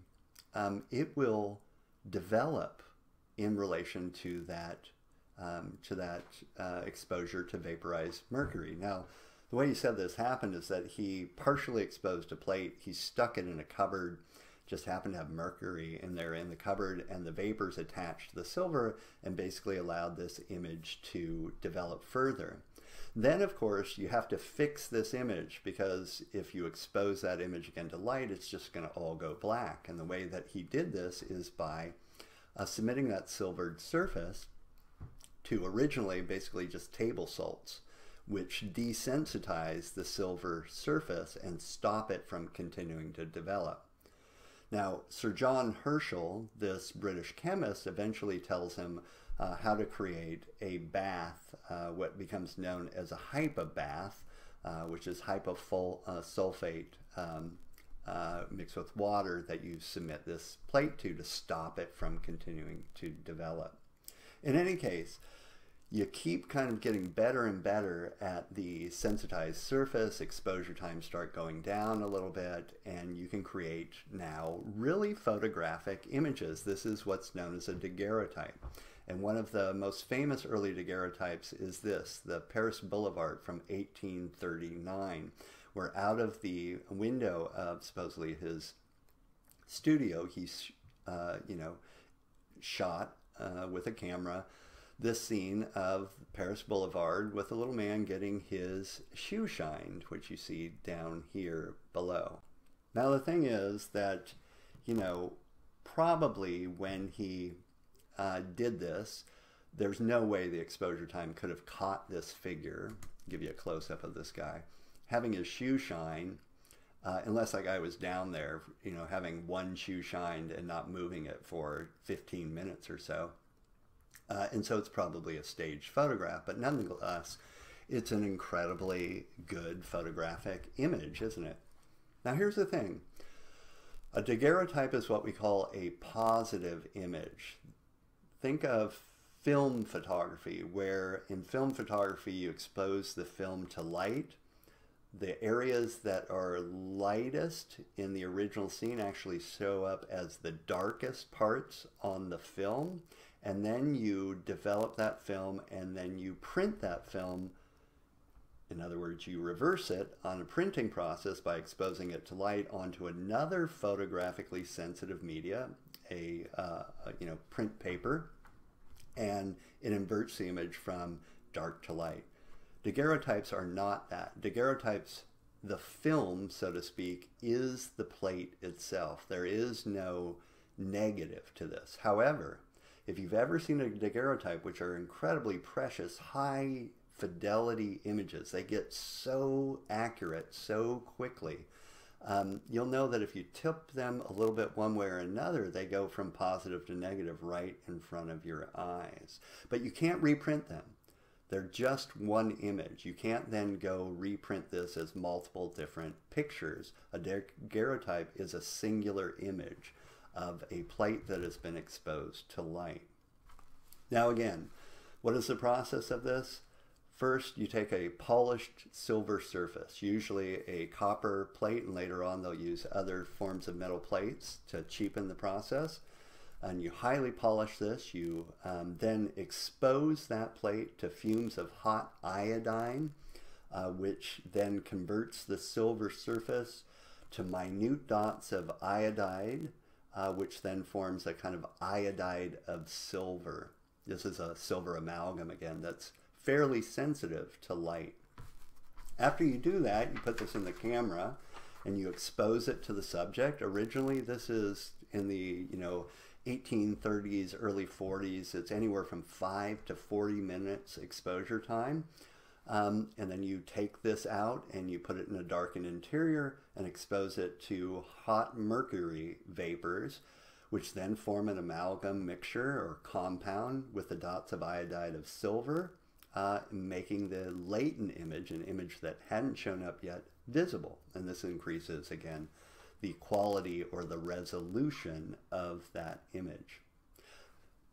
um, it will develop in relation to that um, to that uh, exposure to vaporized mercury. Now, the way he said this happened is that he partially exposed a plate, he stuck it in a cupboard, just happened to have mercury in there in the cupboard, and the vapors attached to the silver and basically allowed this image to develop further. Then, of course, you have to fix this image because if you expose that image again to light, it's just going to all go black. And the way that he did this is by uh, submitting that silvered surface to originally basically just table salts which desensitize the silver surface and stop it from continuing to develop. Now, Sir John Herschel, this British chemist, eventually tells him uh, how to create a bath, uh, what becomes known as a hypobath, uh, which is hyposulfate uh, um, uh, mixed with water that you submit this plate to to stop it from continuing to develop. In any case, you keep kind of getting better and better at the sensitized surface, exposure times start going down a little bit, and you can create now really photographic images. This is what's known as a daguerreotype. And one of the most famous early daguerreotypes is this, the Paris Boulevard from 1839, where out of the window of supposedly his studio, he, uh, you know, shot uh, with a camera this scene of Paris Boulevard with a little man getting his shoe shined, which you see down here below. Now, the thing is that, you know, probably when he uh, did this, there's no way the exposure time could have caught this figure. I'll give you a close up of this guy having his shoe shine, uh, unless that guy was down there, you know, having one shoe shined and not moving it for 15 minutes or so. Uh, and so it's probably a staged photograph, but nonetheless, it's an incredibly good photographic image, isn't it? Now, here's the thing a daguerreotype is what we call a positive image. Think of film photography, where in film photography you expose the film to light. The areas that are lightest in the original scene actually show up as the darkest parts on the film. And then you develop that film and then you print that film. In other words you reverse it on a printing process by exposing it to light onto another photographically sensitive media a, uh, a you know print paper. And it inverts the image from dark to light daguerreotypes are not that daguerreotypes the film so to speak is the plate itself there is no negative to this however if you've ever seen a daguerreotype, which are incredibly precious, high fidelity images, they get so accurate so quickly. Um, you'll know that if you tip them a little bit one way or another, they go from positive to negative right in front of your eyes. But you can't reprint them. They're just one image. You can't then go reprint this as multiple different pictures. A daguerreotype is a singular image of a plate that has been exposed to light. Now again, what is the process of this? First, you take a polished silver surface, usually a copper plate, and later on they'll use other forms of metal plates to cheapen the process. And you highly polish this. You um, then expose that plate to fumes of hot iodine, uh, which then converts the silver surface to minute dots of iodide, uh, which then forms a kind of iodide of silver. This is a silver amalgam again that's fairly sensitive to light. After you do that, you put this in the camera and you expose it to the subject. Originally, this is in the, you know, 1830s, early 40s. It's anywhere from 5 to 40 minutes exposure time. Um, and then you take this out and you put it in a darkened interior and expose it to hot mercury vapors, which then form an amalgam mixture or compound with the dots of iodide of silver, uh, making the latent image, an image that hadn't shown up yet, visible. And this increases, again, the quality or the resolution of that image.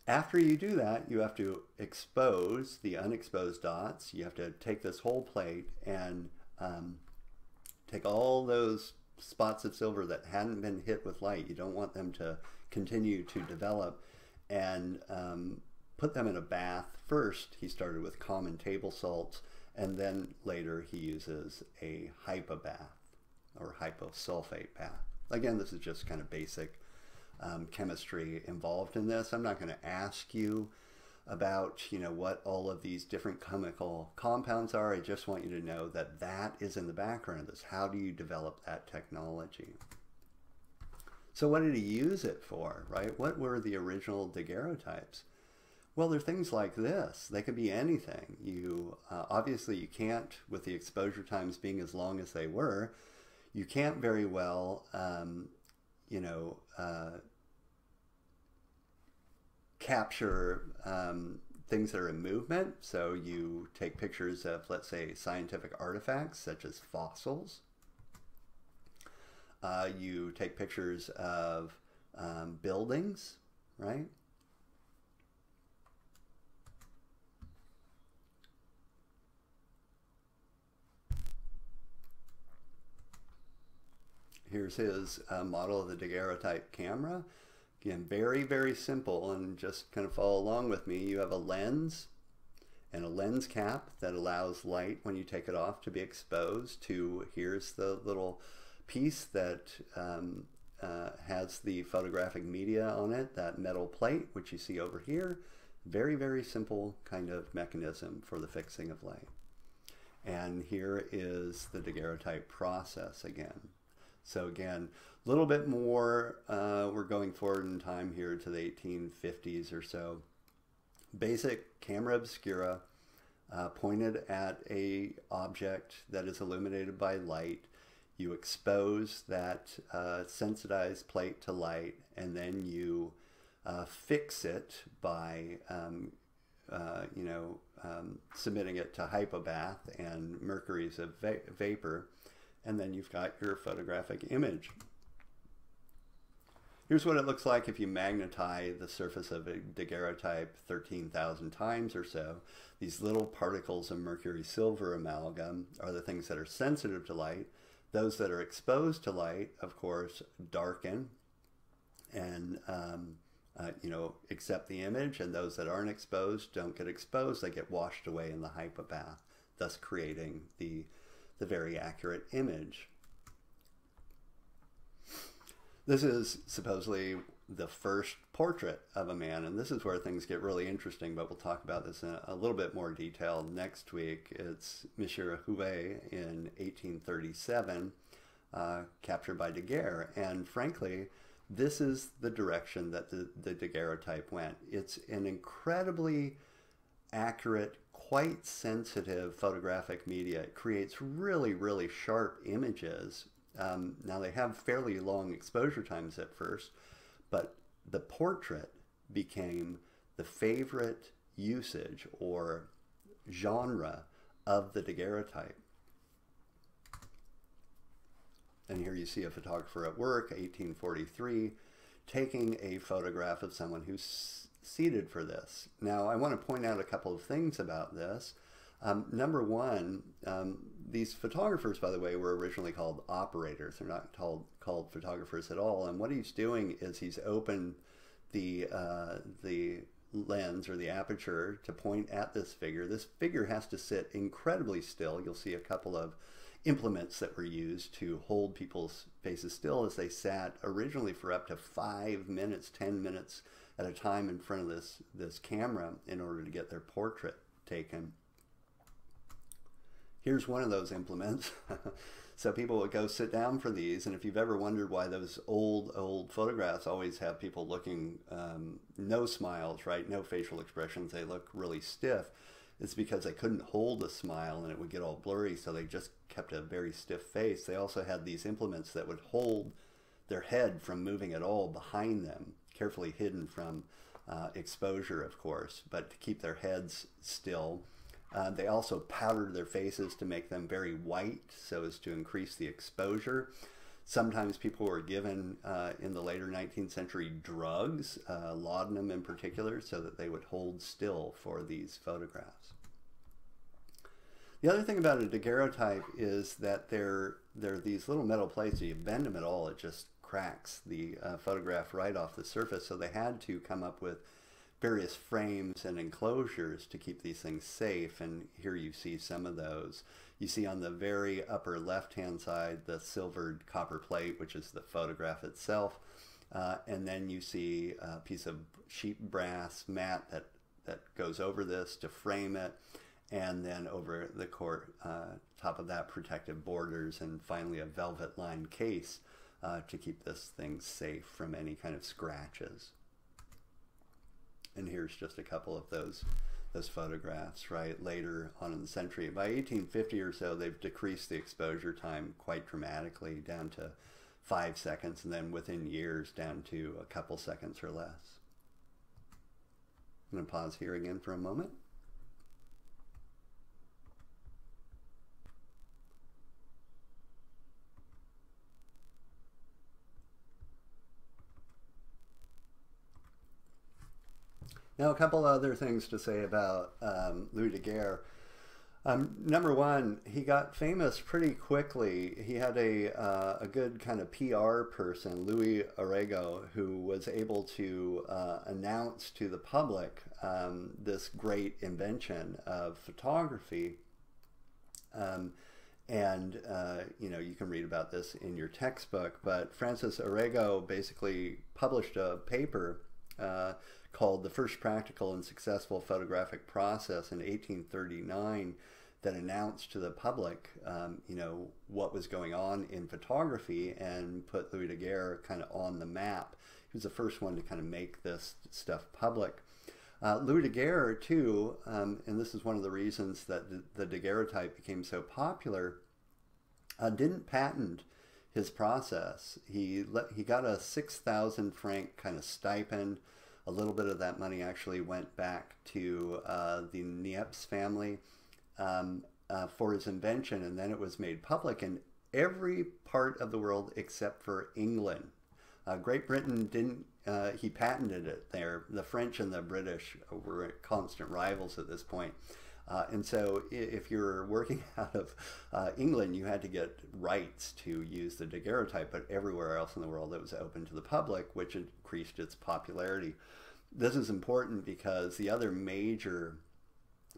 After you do that, you have to expose the unexposed dots. You have to take this whole plate and um, take all those spots of silver that hadn't been hit with light. You don't want them to continue to develop and um, put them in a bath. First, he started with common table salts, and then later he uses a hypobath or hyposulfate bath. Again, this is just kind of basic um, chemistry involved in this. I'm not going to ask you about you know what all of these different chemical compounds are. I just want you to know that that is in the background of this. How do you develop that technology? So what did he use it for, right? What were the original daguerreotypes? Well, they're things like this. They could be anything. You uh, obviously you can't, with the exposure times being as long as they were, you can't very well, um, you know, uh, capture um, things that are in movement. So you take pictures of, let's say, scientific artifacts such as fossils. Uh, you take pictures of um, buildings, right? Here's his uh, model of the daguerreotype camera. Again, very, very simple and just kind of follow along with me. You have a lens and a lens cap that allows light when you take it off to be exposed to, here's the little piece that um, uh, has the photographic media on it, that metal plate, which you see over here. Very, very simple kind of mechanism for the fixing of light. And here is the daguerreotype process again. So again, a little bit more, uh, we're going forward in time here to the 1850s or so. Basic camera obscura uh, pointed at a object that is illuminated by light. You expose that uh, sensitized plate to light and then you uh, fix it by um, uh, you know, um, submitting it to hypobath and mercuries of va vapor, and then you've got your photographic image. Here's what it looks like if you magnetize the surface of a daguerreotype 13,000 times or so. These little particles of mercury silver amalgam are the things that are sensitive to light. Those that are exposed to light, of course, darken and um, uh, you know accept the image, and those that aren't exposed don't get exposed. They get washed away in the hypobath, thus creating the the very accurate image. This is supposedly the first portrait of a man, and this is where things get really interesting, but we'll talk about this in a little bit more detail next week. It's Monsieur Huet in 1837, uh, captured by Daguerre, and frankly, this is the direction that the, the daguerreotype went. It's an incredibly accurate, quite sensitive photographic media. It creates really, really sharp images um, now they have fairly long exposure times at first, but the portrait became the favorite usage or genre of the daguerreotype. And here you see a photographer at work, 1843, taking a photograph of someone who's seated for this. Now, I want to point out a couple of things about this. Um, number one, um, these photographers, by the way, were originally called operators. They're not called called photographers at all. And what he's doing is he's opened the uh, the lens or the aperture to point at this figure. This figure has to sit incredibly still. You'll see a couple of implements that were used to hold people's faces still as they sat originally for up to five minutes, ten minutes at a time in front of this this camera in order to get their portrait taken. here's one of those implements. so people would go sit down for these, and if you've ever wondered why those old, old photographs always have people looking um, no smiles, right? No facial expressions, they look really stiff. It's because they couldn't hold a smile and it would get all blurry, so they just kept a very stiff face. They also had these implements that would hold their head from moving at all behind them, carefully hidden from uh, exposure, of course, but to keep their heads still. Uh, they also powdered their faces to make them very white so as to increase the exposure. Sometimes people were given uh, in the later 19th century drugs, uh, laudanum in particular, so that they would hold still for these photographs. The other thing about a daguerreotype is that they're, they're these little metal plates. You bend them at all, it just cracks the uh, photograph right off the surface. So they had to come up with various frames and enclosures to keep these things safe. And here you see some of those. You see on the very upper left-hand side the silvered copper plate, which is the photograph itself. Uh, and then you see a piece of sheet brass mat that, that goes over this to frame it. And then over the uh, top of that, protective borders, and finally a velvet lined case uh, to keep this thing safe from any kind of scratches. And here's just a couple of those those photographs, right, later on in the century. By 1850 or so, they've decreased the exposure time quite dramatically down to five seconds, and then within years down to a couple seconds or less. I'm going to pause here again for a moment. Now, a couple other things to say about um, Louis Daguerre. Um, number one, he got famous pretty quickly. He had a, uh, a good kind of PR person, Louis Arago, who was able to uh, announce to the public um, this great invention of photography. Um, and, uh, you know, you can read about this in your textbook, but Francis Arago basically published a paper uh, called The First Practical and Successful Photographic Process in 1839 that announced to the public, um, you know, what was going on in photography and put Louis Daguerre kind of on the map. He was the first one to kind of make this stuff public. Uh, Louis Daguerre, too, um, and this is one of the reasons that the, daguerreotype became so popular, uh, didn't patent his process. He let, he got a 6,000 franc kind of stipend a little bit of that money actually went back to uh, the Niepce family um, uh, for his invention, and then it was made public in every part of the world except for England. Uh, Great Britain didn't, uh, he patented it there. The French and the British were constant rivals at this point. Uh, and so, if you're working out of uh, England, you had to get rights to use the daguerreotype, but everywhere else in the world it was open to the public, which increased its popularity. This is important because the other major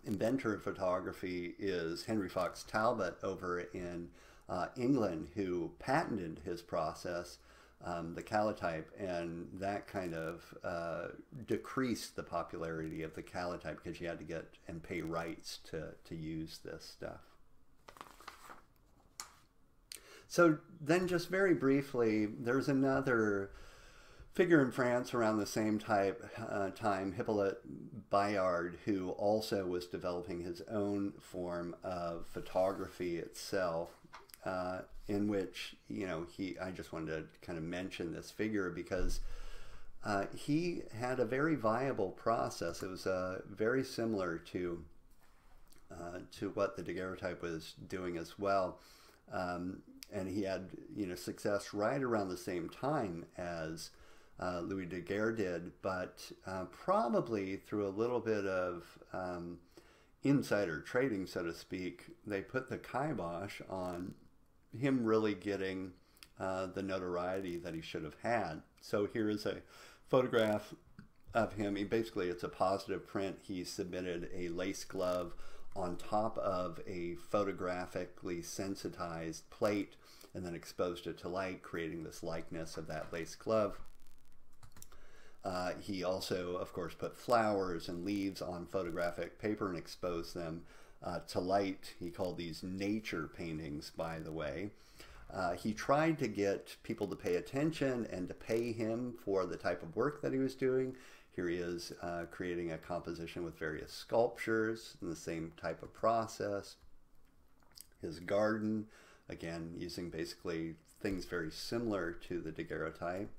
inventor of photography is Henry Fox Talbot over in uh, England, who patented his process um, the calotype, and that kind of uh, decreased the popularity of the calotype because you had to get and pay rights to, to use this stuff. So then just very briefly, there's another figure in France around the same type uh, time, Hippolyte Bayard, who also was developing his own form of photography itself uh, in which you know he I just wanted to kind of mention this figure because uh, he had a very viable process. It was uh, very similar to uh, to what the daguerreotype was doing as well, um, and he had you know success right around the same time as. Uh, Louis Daguerre did, but uh, probably through a little bit of um, insider trading, so to speak, they put the kibosh on him really getting uh, the notoriety that he should have had. So here is a photograph of him. He basically, it's a positive print. He submitted a lace glove on top of a photographically sensitized plate and then exposed it to light, creating this likeness of that lace glove. Uh, he also, of course, put flowers and leaves on photographic paper and exposed them uh, to light. He called these nature paintings, by the way. Uh, he tried to get people to pay attention and to pay him for the type of work that he was doing. Here he is uh, creating a composition with various sculptures in the same type of process. His garden, again, using basically things very similar to the daguerreotype.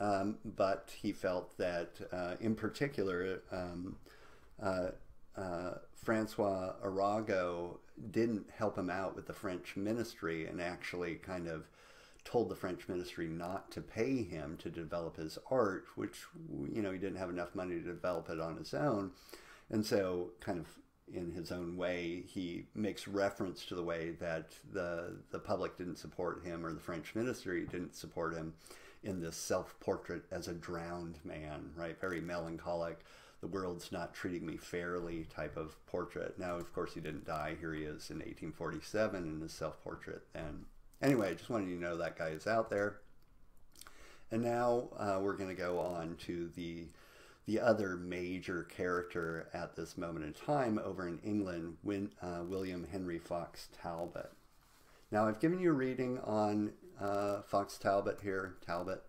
Um, but he felt that, uh, in particular, um, uh, uh, Francois Arago didn't help him out with the French ministry and actually kind of told the French ministry not to pay him to develop his art, which, you know, he didn't have enough money to develop it on his own. And so, kind of in his own way, he makes reference to the way that the, the public didn't support him or the French ministry didn't support him in this self portrait as a drowned man, right? Very melancholic. The world's not treating me fairly type of portrait. Now, of course, he didn't die. Here he is in 1847 in his self portrait. And anyway, I just wanted you to know that guy is out there. And now uh, we're going to go on to the the other major character at this moment in time over in England, Win, uh, William Henry Fox Talbot. Now, I've given you a reading on uh, Fox Talbot here, Talbot,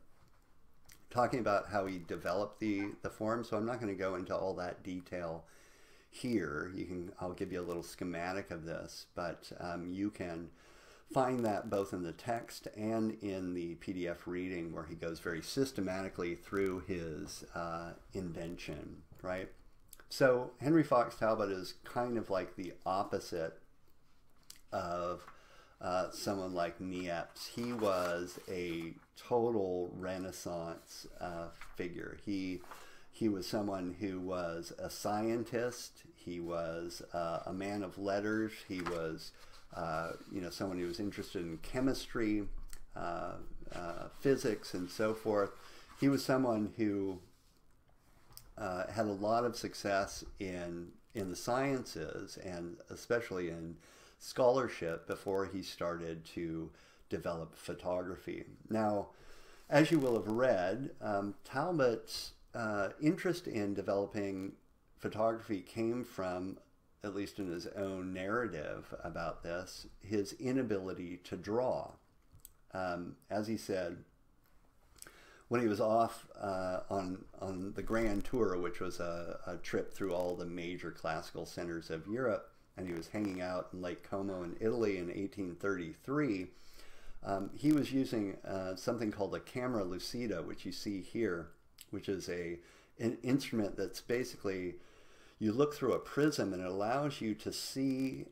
talking about how he developed the, the form. So I'm not going to go into all that detail here. You can, I'll give you a little schematic of this, but um, you can find that both in the text and in the PDF reading where he goes very systematically through his uh, invention, right? So Henry Fox Talbot is kind of like the opposite of uh, someone like Niepce. He was a total Renaissance uh, figure. He he was someone who was a scientist. He was uh, a man of letters. He was uh, you know someone who was interested in chemistry, uh, uh, physics, and so forth. He was someone who had a lot of success in in the sciences and especially in scholarship before he started to develop photography. Now, as you will have read, um, Talbot's uh, interest in developing photography came from, at least in his own narrative about this, his inability to draw. Um, as he said, when he was off uh, on on the Grand Tour, which was a, a, trip through all the major classical centers of Europe, and he was hanging out in Lake Como in Italy in 1833, um, he was using uh, something called a camera lucida, which you see here, which is a an instrument that's basically you look through a prism and it allows you to see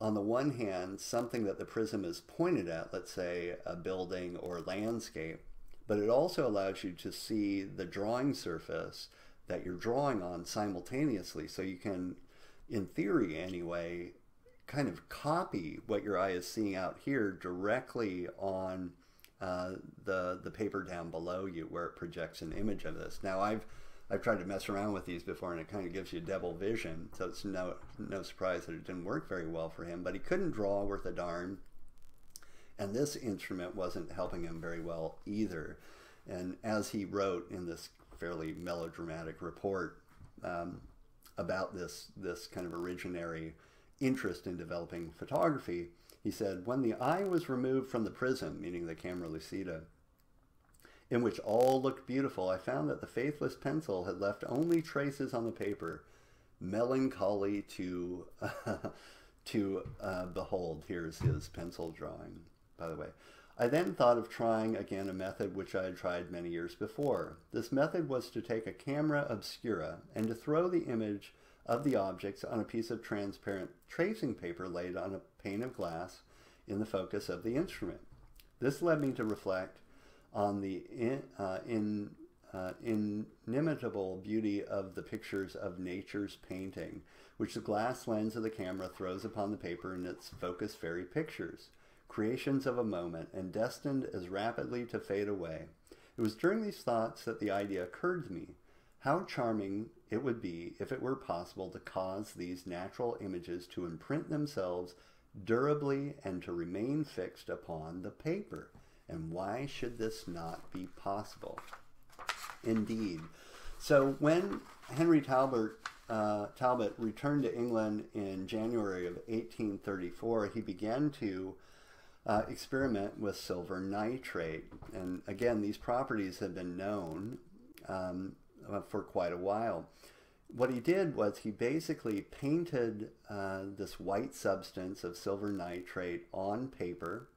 on the one hand something that the prism is pointed at, let's say a building or landscape, but it also allows you to see the drawing surface that you're drawing on simultaneously. So you can in theory anyway, kind of copy what your eye is seeing out here directly on uh, the the paper down below you where it projects an image of this. Now I've I've tried to mess around with these before and it kind of gives you double vision, so it's no no surprise that it didn't work very well for him. But he couldn't draw worth a darn, and this instrument wasn't helping him very well either. And as he wrote in this fairly melodramatic report, um, about this this kind of originary interest in developing photography. He said, when the eye was removed from the prism, meaning the camera lucida, in which all looked beautiful, I found that the faithless pencil had left only traces on the paper, melancholy to to uh, behold. Here's his pencil drawing, by the way. I then thought of trying again a method which I had tried many years before. This method was to take a camera obscura and to throw the image of the objects on a piece of transparent tracing paper laid on a pane of glass in the focus of the instrument. This led me to reflect on the in, uh, in, uh, inimitable beauty of the pictures of nature's painting, which the glass lens of the camera throws upon the paper in its focus fairy pictures creations of a moment, and destined as rapidly to fade away. It was during these thoughts that the idea occurred to me. How charming it would be if it were possible to cause these natural images to imprint themselves durably and to remain fixed upon the paper. And why should this not be possible? Indeed. So when Henry Talbot, uh, Talbot returned to England in January of 1834, he began to uh, experiment with silver nitrate. And again, these properties have been known um, uh, for quite a while. What he did was he basically painted uh, this white substance of silver nitrate on paper,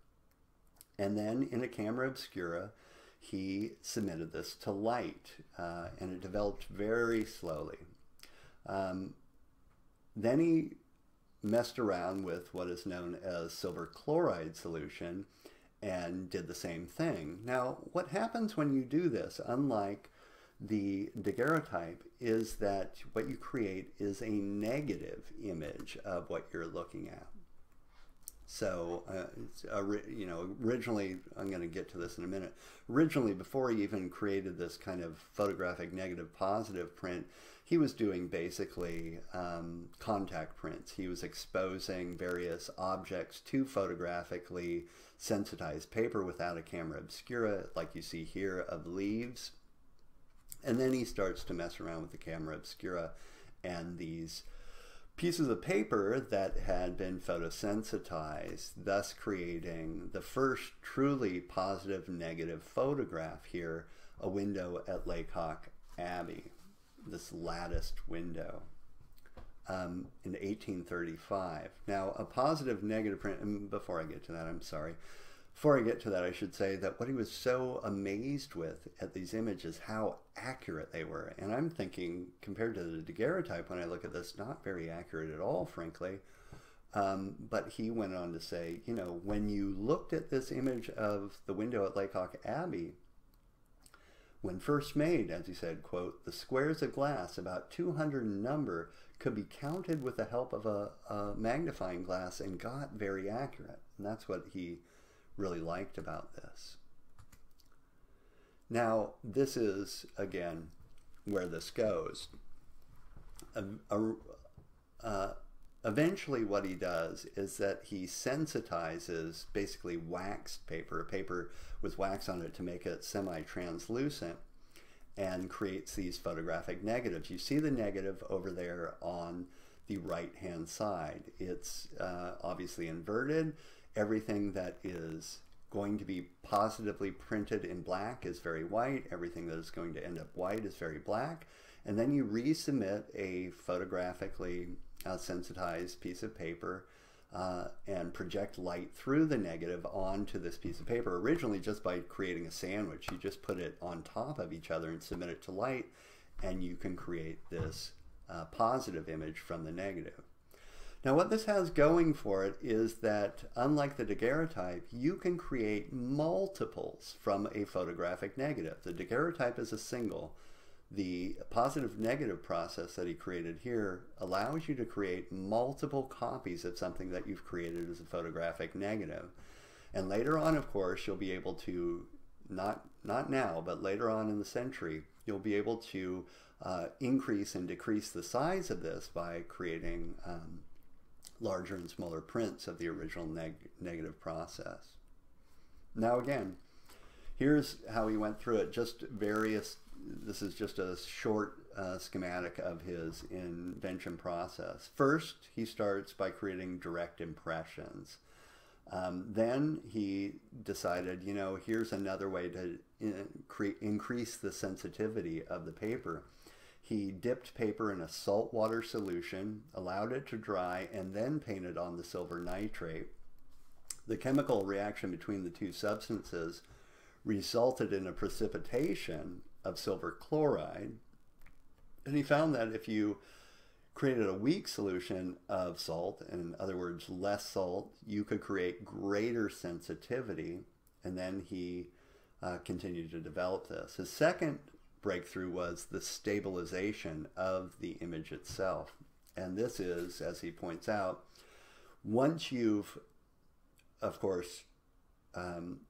and then in a camera obscura, he submitted this to light, uh, and it developed very slowly. Um, then he messed around with what is known as silver chloride solution and did the same thing. Now, what happens when you do this, unlike the daguerreotype, is that what you create is a negative image of what you're looking at. So, uh, you know, originally, I'm going to get to this in a minute. Originally, before he even created this kind of photographic negative positive print, he was doing basically um, contact prints. He was exposing various objects to photographically sensitized paper without a camera obscura, like you see here of leaves. And then he starts to mess around with the camera obscura and these pieces of paper that had been photosensitized, thus creating the first truly positive negative photograph here, a window at Lacock Abbey, this latticed window. Um, in 1835. Now, a positive negative print, before I get to that, I'm sorry, before I get to that, I should say that what he was so amazed with at these images, how accurate they were. And I'm thinking, compared to the daguerreotype, when I look at this, not very accurate at all, frankly. Um, but he went on to say, you know, when you looked at this image of the window at Lacock Abbey, when first made, as he said, quote, the squares of glass, about 200 in number, could be counted with the help of a, a magnifying glass and got very accurate. And that's what he really liked about this. Now, this is, again, where this goes. Uh, eventually, what he does is that he sensitizes basically waxed paper, a paper with wax on it to make it semi translucent, and creates these photographic negatives. You see the negative over there on the right hand side. It's uh, obviously inverted everything that is going to be positively printed in black is very white. Everything that is going to end up white is very black. And then you resubmit a photographically uh, sensitized piece of paper uh, and project light through the negative onto this piece of paper. Originally, just by creating a sandwich, you just put it on top of each other and submit it to light, and you can create this uh, positive image from the negative. Now what this has going for it is that unlike the daguerreotype, you can create multiples from a photographic negative. The daguerreotype is a single. The positive negative process that he created here allows you to create multiple copies of something that you've created as a photographic negative. And later on, of course, you'll be able to, not, not now, but later on in the century, you'll be able to uh, increase and decrease the size of this by creating um, larger and smaller prints of the original neg negative process. Now again, here's how he went through it. Just various, this is just a short uh, schematic of his invention process. First, he starts by creating direct impressions. Um, then he decided, you know, here's another way to in increase the sensitivity of the paper. He dipped paper in a salt water solution, allowed it to dry, and then painted on the silver nitrate. The chemical reaction between the two substances resulted in a precipitation of silver chloride. And he found that if you created a weak solution of salt, in other words, less salt, you could create greater sensitivity. And then he uh, continued to develop this. His second breakthrough was the stabilization of the image itself. And this is, as he points out, once you've, of course, um,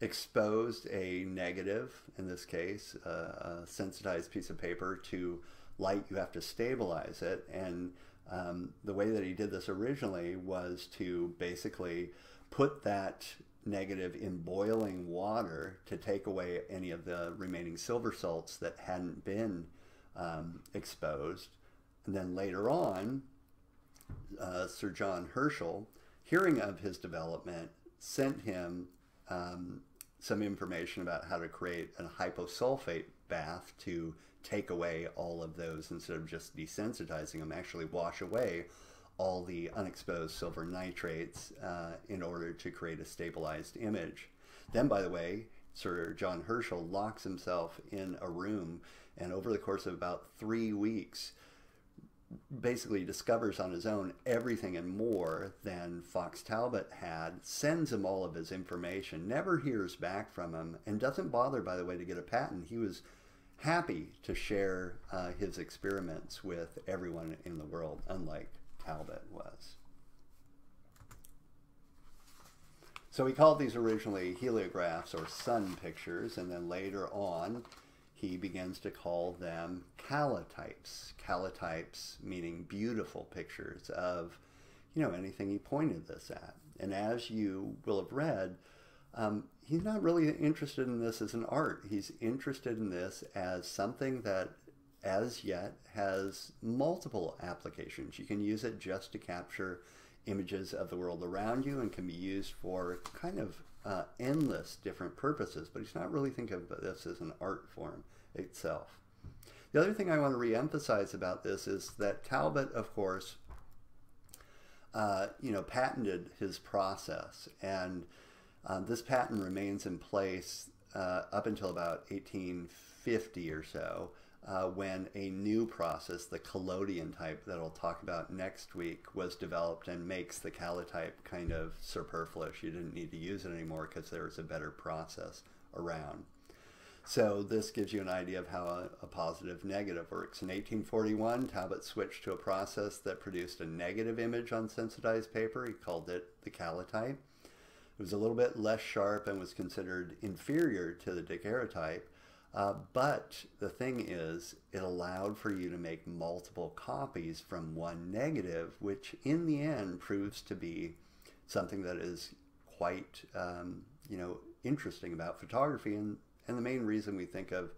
exposed a negative, in this case, uh, a sensitized piece of paper to light, you have to stabilize it. And um, the way that he did this originally was to basically put that negative in boiling water to take away any of the remaining silver salts that hadn't been um, exposed. And then later on, uh, Sir John Herschel, hearing of his development, sent him um, some information about how to create a hyposulfate bath to take away all of those instead of just desensitizing them, actually wash away all the unexposed silver nitrates uh, in order to create a stabilized image. Then, by the way, Sir John Herschel locks himself in a room and over the course of about three weeks basically discovers on his own everything and more than Fox Talbot had, sends him all of his information, never hears back from him, and doesn't bother, by the way, to get a patent. He was happy to share uh, his experiments with everyone in the world, unlike Talbot was. So he called these originally heliographs or sun pictures, and then later on he begins to call them calotypes. Calotypes meaning beautiful pictures of, you know, anything he pointed this at. And as you will have read, um, he's not really interested in this as an art. He's interested in this as something that, as yet, has multiple applications. You can use it just to capture images of the world around you and can be used for kind of uh, endless different purposes, but he's not really thinking of this as an art form itself. The other thing I want to reemphasize about this is that Talbot, of course, uh, you know, patented his process, and uh, this patent remains in place uh, up until about 1850 or so uh, when a new process, the collodion type that I'll talk about next week, was developed and makes the calotype kind of superfluous. You didn't need to use it anymore because there was a better process around. So this gives you an idea of how a, a, positive negative works. In 1841, Talbot switched to a process that produced a negative image on sensitized paper. He called it the calotype. It was a little bit less sharp and was considered inferior to the daguerreotype, uh, but the thing is, it allowed for you to make multiple copies from one negative, which in the end proves to be something that is quite, um, you know, interesting about photography and, and the main reason we think of,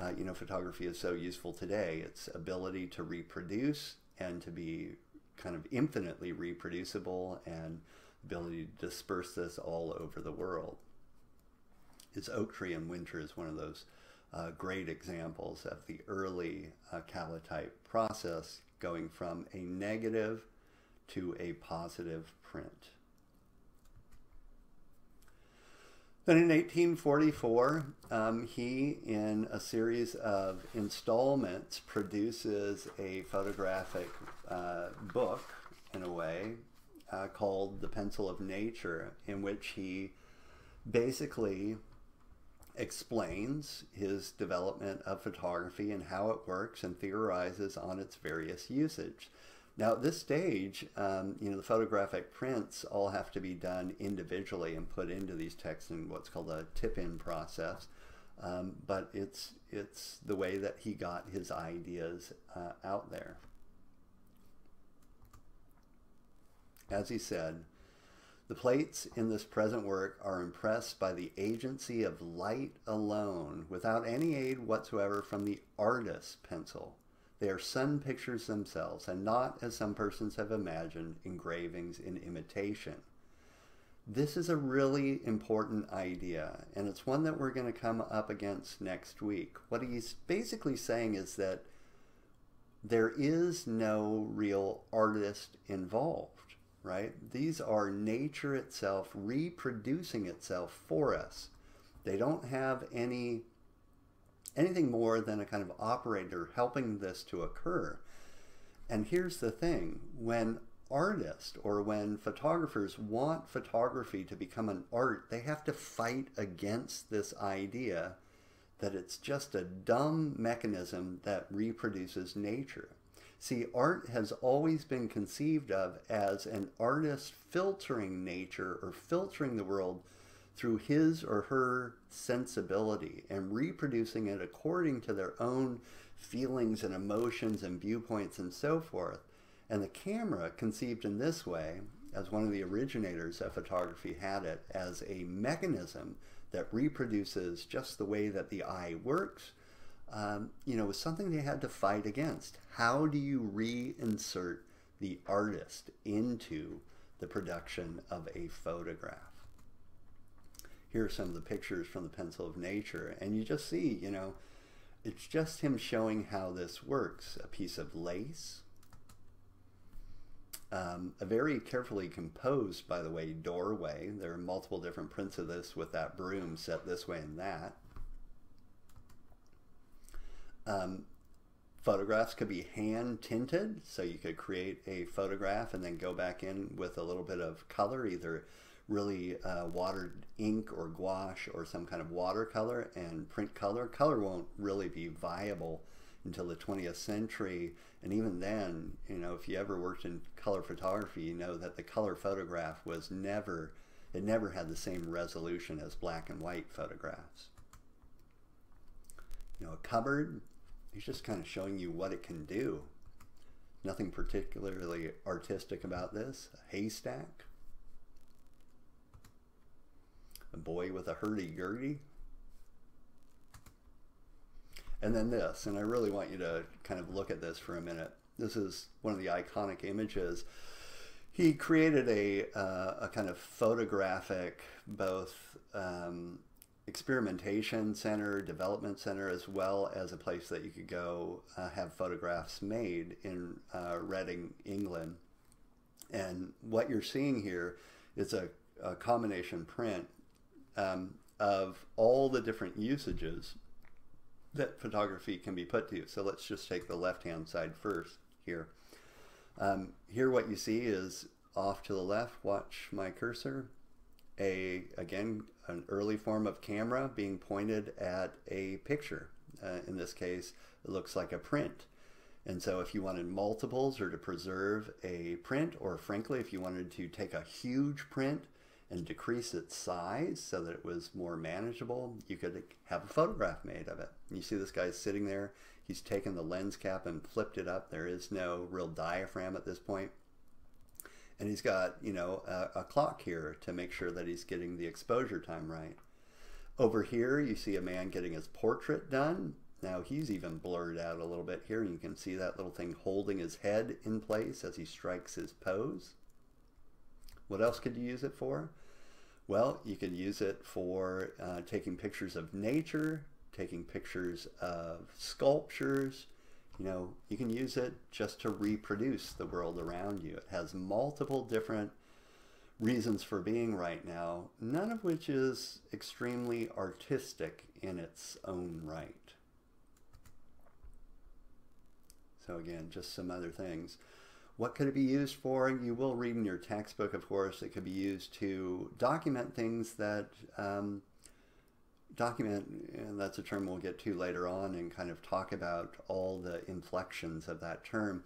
uh, you know, photography is so useful today. Its ability to reproduce and to be kind of infinitely reproducible and ability to disperse this all over the world is oak tree in winter is one of those uh, great examples of the early uh, calotype process going from a negative to a positive print. Then in 1844, um, he, in a series of installments, produces a photographic uh, book, in a way, uh, called The Pencil of Nature, in which he basically explains his development of photography and how it works and theorizes on its various usage. Now, at this stage, um, you know, the photographic prints all have to be done individually and put into these texts in what's called a tip-in process. Um, but it's it's the way that he got his ideas uh, out there. As he said, the plates in this present work are impressed by the agency of light alone, without any aid whatsoever from the artist's pencil. They are sun pictures themselves, and not, as some persons have imagined, engravings in imitation. This is a really important idea, and it's one that we're going to come up against next week. What he's basically saying is that there is no real artist involved right? These are nature itself reproducing itself for us. They don't have any anything more than a kind of operator helping this to occur. And here's the thing, when artists or when photographers want photography to become an art, they have to fight against this idea that it's just a dumb mechanism that reproduces nature. See, art has always been conceived of as an artist filtering nature or filtering the world through his or her sensibility and reproducing it according to their own feelings and emotions and viewpoints and so forth. And the camera, conceived in this way, as one of the originators of photography had it, as a mechanism that reproduces just the way that the eye works um, you know, was something they had to fight against. How do you reinsert the artist into the production of a photograph? Here are some of the pictures from the Pencil of Nature, and you just see, you know, it's just him showing how this works. A piece of lace, um, a very carefully composed, by the way, doorway. There are multiple different prints of this with that broom set this way and that. Um, photographs could be hand tinted, so you could create a photograph and then go back in with a little bit of color, either really uh, watered ink or gouache or some kind of watercolor and print color. Color won't really be viable until the 20th century. And even then, you know, if you ever worked in color photography, you know that the color photograph was never, it never had the same resolution as black and white photographs. You know, a cupboard, he's just kind of showing you what it can do. Nothing particularly artistic about this. A haystack. A boy with a hurdy-gurdy. And then this, and I really want you to kind of look at this for a minute. This is one of the iconic images. He created a, uh, a kind of photographic, both um, experimentation center, development center, as well as a place that you could go uh, have photographs made in uh, Reading, England. And what you're seeing here is a, a combination print um, of all the different usages that photography can be put to. So let's just take the left-hand side first here. Um, here what you see is off to the left, watch my cursor, a, again, an early form of camera being pointed at a picture. Uh, in this case, it looks like a print. And so if you wanted multiples or to preserve a print, or frankly, if you wanted to take a huge print and decrease its size so that it was more manageable, you could have a photograph made of it. You see this guy sitting there. He's taken the lens cap and flipped it up. There is no real diaphragm at this point. And he's got, you know, a, a clock here to make sure that he's getting the exposure time right. Over here, you see a man getting his portrait done. Now he's even blurred out a little bit here. And you can see that little thing holding his head in place as he strikes his pose. What else could you use it for? Well, you could use it for uh, taking pictures of nature, taking pictures of sculptures. You know, you can use it just to reproduce the world around you. It has multiple different reasons for being right now, none of which is extremely artistic in its own right. So again, just some other things. What could it be used for? You will read in your textbook, of course, it could be used to document things that um, document, and that's a term we'll get to later on and kind of talk about all the inflections of that term.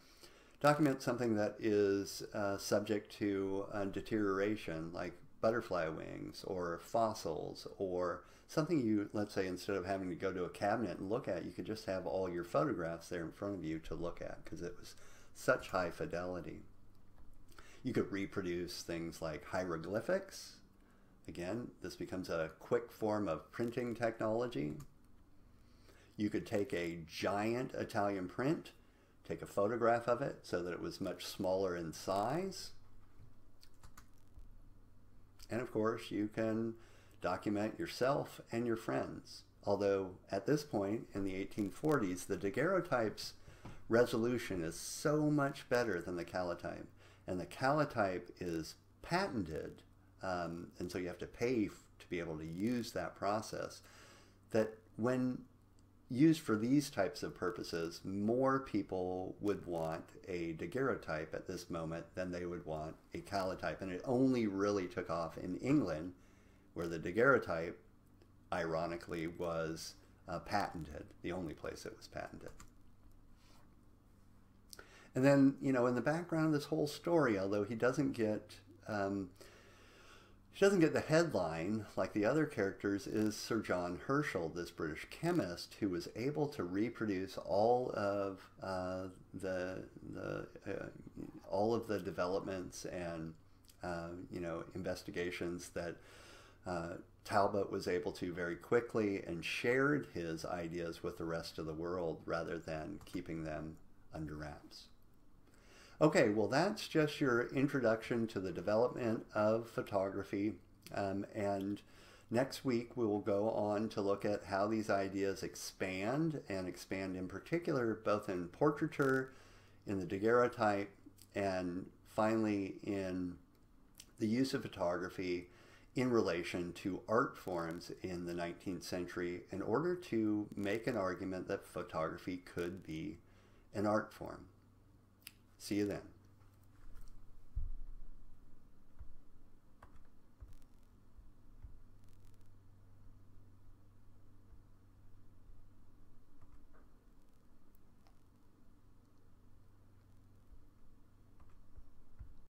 Document something that is uh, subject to uh, deterioration, like butterfly wings or fossils or something you, let's say, instead of having to go to a cabinet and look at, you could just have all your photographs there in front of you to look at because it was such high fidelity. You could reproduce things like hieroglyphics. Again, this becomes a quick form of printing technology. You could take a giant Italian print, take a photograph of it so that it was much smaller in size. And of course, you can document yourself and your friends. Although at this point in the 1840s, the daguerreotypes resolution is so much better than the calotype. And the calotype is patented, um, and so you have to pay to be able to use that process. That when used for these types of purposes, more people would want a daguerreotype at this moment than they would want a calotype. And it only really took off in England, where the daguerreotype, ironically, was uh, patented, the only place it was patented. And then, you know, in the background of this whole story, although he doesn't get um, he doesn't get the headline like the other characters, is Sir John Herschel, this British chemist who was able to reproduce all of uh, the the uh, all of the developments and uh, you know investigations that uh, Talbot was able to very quickly and shared his ideas with the rest of the world rather than keeping them under wraps. Okay, well, that's just your introduction to the development of photography. Um, and next week, we will go on to look at how these ideas expand and expand in particular both in portraiture, in the daguerreotype, and finally in the use of photography in relation to art forms in the 19th century in order to make an argument that photography could be an art form. See you then.